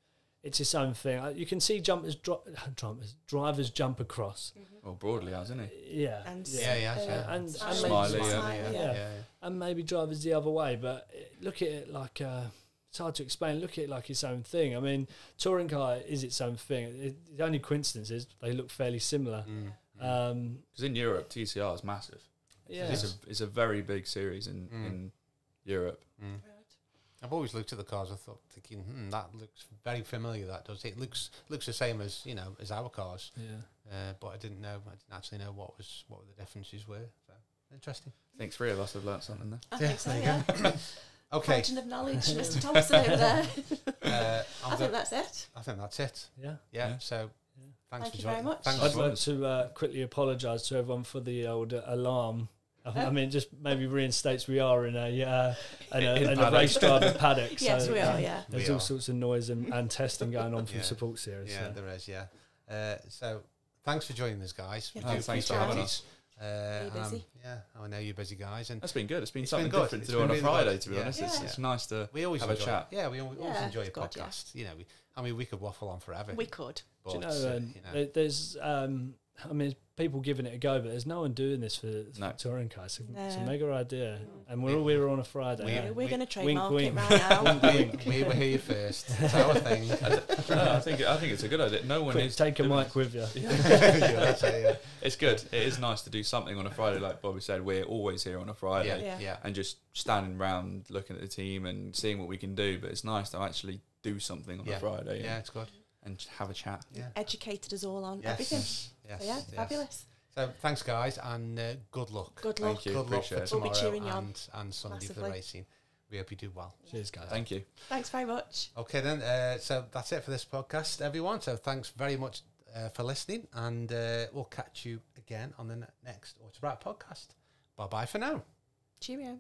Speaker 3: It's its own thing. Uh, You can see jumpers, dri- [LAUGHS] jumpers, drivers jump across.
Speaker 4: Well, broadly, hasn't he?
Speaker 3: Yeah,
Speaker 2: And
Speaker 1: Yeah, yeah,
Speaker 2: uh,
Speaker 1: yeah.
Speaker 3: And-
Speaker 2: Smiley,
Speaker 3: and
Speaker 4: Smiley, yeah.
Speaker 2: Smiley,
Speaker 1: yeah,
Speaker 3: yeah.
Speaker 1: yeah.
Speaker 3: and maybe drivers the other way. But look at it like uh, it's hard to explain. Look at it like its own thing. I mean, touring car is its own thing. It, the only coincidence is they look fairly similar.
Speaker 1: Mm.
Speaker 3: Um,
Speaker 4: Because in Europe, TCR is massive.
Speaker 3: yeah,
Speaker 4: It's a it's a very big series in
Speaker 1: Mm.
Speaker 4: in Europe.
Speaker 1: Mm. I've always looked at the cars. I thought, thinking, hmm, that looks very familiar. That does. It looks looks the same as you know as our cars.
Speaker 3: yeah.
Speaker 1: Uh, but I didn't know. I didn't actually know what was what the differences were. So interesting.
Speaker 4: I think three of us have learnt something there.
Speaker 2: I
Speaker 1: Yeah,
Speaker 2: think so,
Speaker 1: there you
Speaker 2: yeah. [COUGHS]
Speaker 1: Okay.
Speaker 2: Fountain of knowledge, [LAUGHS] Mr. Thompson over there.
Speaker 1: Uh, I'm
Speaker 2: think
Speaker 1: go-
Speaker 2: that's it.
Speaker 1: I think that's it.
Speaker 3: Yeah.
Speaker 1: Yeah.
Speaker 4: Yeah.
Speaker 1: So thanks
Speaker 2: Thank
Speaker 1: for
Speaker 2: you
Speaker 1: joining.
Speaker 2: very much.
Speaker 1: Thanks
Speaker 3: I'd
Speaker 1: for
Speaker 3: like to uh, quickly apologise to everyone for the old uh, alarm. I I mean, just maybe reinstates we are in a uh, in a,
Speaker 4: In
Speaker 3: in a
Speaker 4: paddock.
Speaker 3: race driver paddock. [LAUGHS]
Speaker 2: yes,
Speaker 3: so
Speaker 2: we are, yeah.
Speaker 3: There's
Speaker 1: We
Speaker 3: all
Speaker 1: are.
Speaker 3: sorts of noise and, and testing going on from
Speaker 1: Yeah.
Speaker 3: support series.
Speaker 1: Yeah,
Speaker 3: so.
Speaker 1: there is. Yeah. Uh, so thanks for joining us, guys.
Speaker 2: Yeah,
Speaker 1: We
Speaker 4: Oh,
Speaker 1: do
Speaker 4: thanks for having us.
Speaker 1: Uh, um,
Speaker 2: busy?
Speaker 1: yeah, I know you're busy, guys, and
Speaker 4: That's been good. It's been
Speaker 1: It's been
Speaker 4: something different
Speaker 1: It's
Speaker 4: to do on
Speaker 1: been
Speaker 4: a Friday.
Speaker 1: good.
Speaker 4: To be
Speaker 1: Yeah.
Speaker 4: honest, it's,
Speaker 2: Yeah.
Speaker 4: it's nice to
Speaker 1: we always
Speaker 4: have a chat.
Speaker 1: It. Yeah, we always, always
Speaker 2: Yeah,
Speaker 1: enjoy a
Speaker 2: it's good, yeah.
Speaker 1: podcast. You know, we, I mean, we could waffle on forever.
Speaker 2: We could.
Speaker 1: but,
Speaker 3: Do you know,
Speaker 1: uh,
Speaker 3: um,
Speaker 1: you know,
Speaker 3: there's, um, I mean, people giving it a go, but there's no one doing this for, for
Speaker 4: No.
Speaker 3: touring cars. It's, a- it's a mega idea, mm. and we're
Speaker 1: We-
Speaker 3: all we're on a Friday.
Speaker 1: we-
Speaker 3: yeah.
Speaker 2: We're
Speaker 1: we-
Speaker 2: going to
Speaker 3: wink,
Speaker 2: trademark
Speaker 3: wink.
Speaker 2: it right [LAUGHS] now.
Speaker 1: we, we were here first. It's our thing. [LAUGHS]
Speaker 4: no, I think I think it's a good idea. No one
Speaker 3: Quick,
Speaker 4: is
Speaker 3: take a
Speaker 4: doing
Speaker 3: mic with you.
Speaker 1: yeah, [LAUGHS] yeah.
Speaker 4: It's good. It is nice to do something on a Friday, like Bobby said. We're always here on a Friday,
Speaker 1: Yeah,
Speaker 2: Yeah.
Speaker 1: yeah,
Speaker 4: and just standing around looking at the team and seeing what we can do. But it's nice to actually do something on
Speaker 1: Yeah.
Speaker 4: a Friday
Speaker 1: yeah.
Speaker 4: and,
Speaker 1: It's good.
Speaker 4: And have a chat.
Speaker 1: Yeah.
Speaker 2: Educated us all on
Speaker 1: Yes.
Speaker 2: everything.
Speaker 1: Yes.
Speaker 2: So yeah,
Speaker 1: yes.
Speaker 2: fabulous.
Speaker 1: So thanks, guys, and uh, good luck.
Speaker 2: Good
Speaker 4: Thank
Speaker 2: luck.
Speaker 4: you.
Speaker 1: Good luck for
Speaker 4: it.
Speaker 2: We'll be
Speaker 1: tomorrow
Speaker 2: cheering you on.
Speaker 1: and, and Sunday for the racing. We hope you do well.
Speaker 3: Cheers, guys.
Speaker 4: Thank you.
Speaker 2: Thanks very much.
Speaker 1: Okay, then. Uh, so that's it for this podcast, everyone. So thanks very much uh, for listening, and uh, we'll catch you again on the ne- next Autobrite podcast. Bye bye for now.
Speaker 2: Cheerio.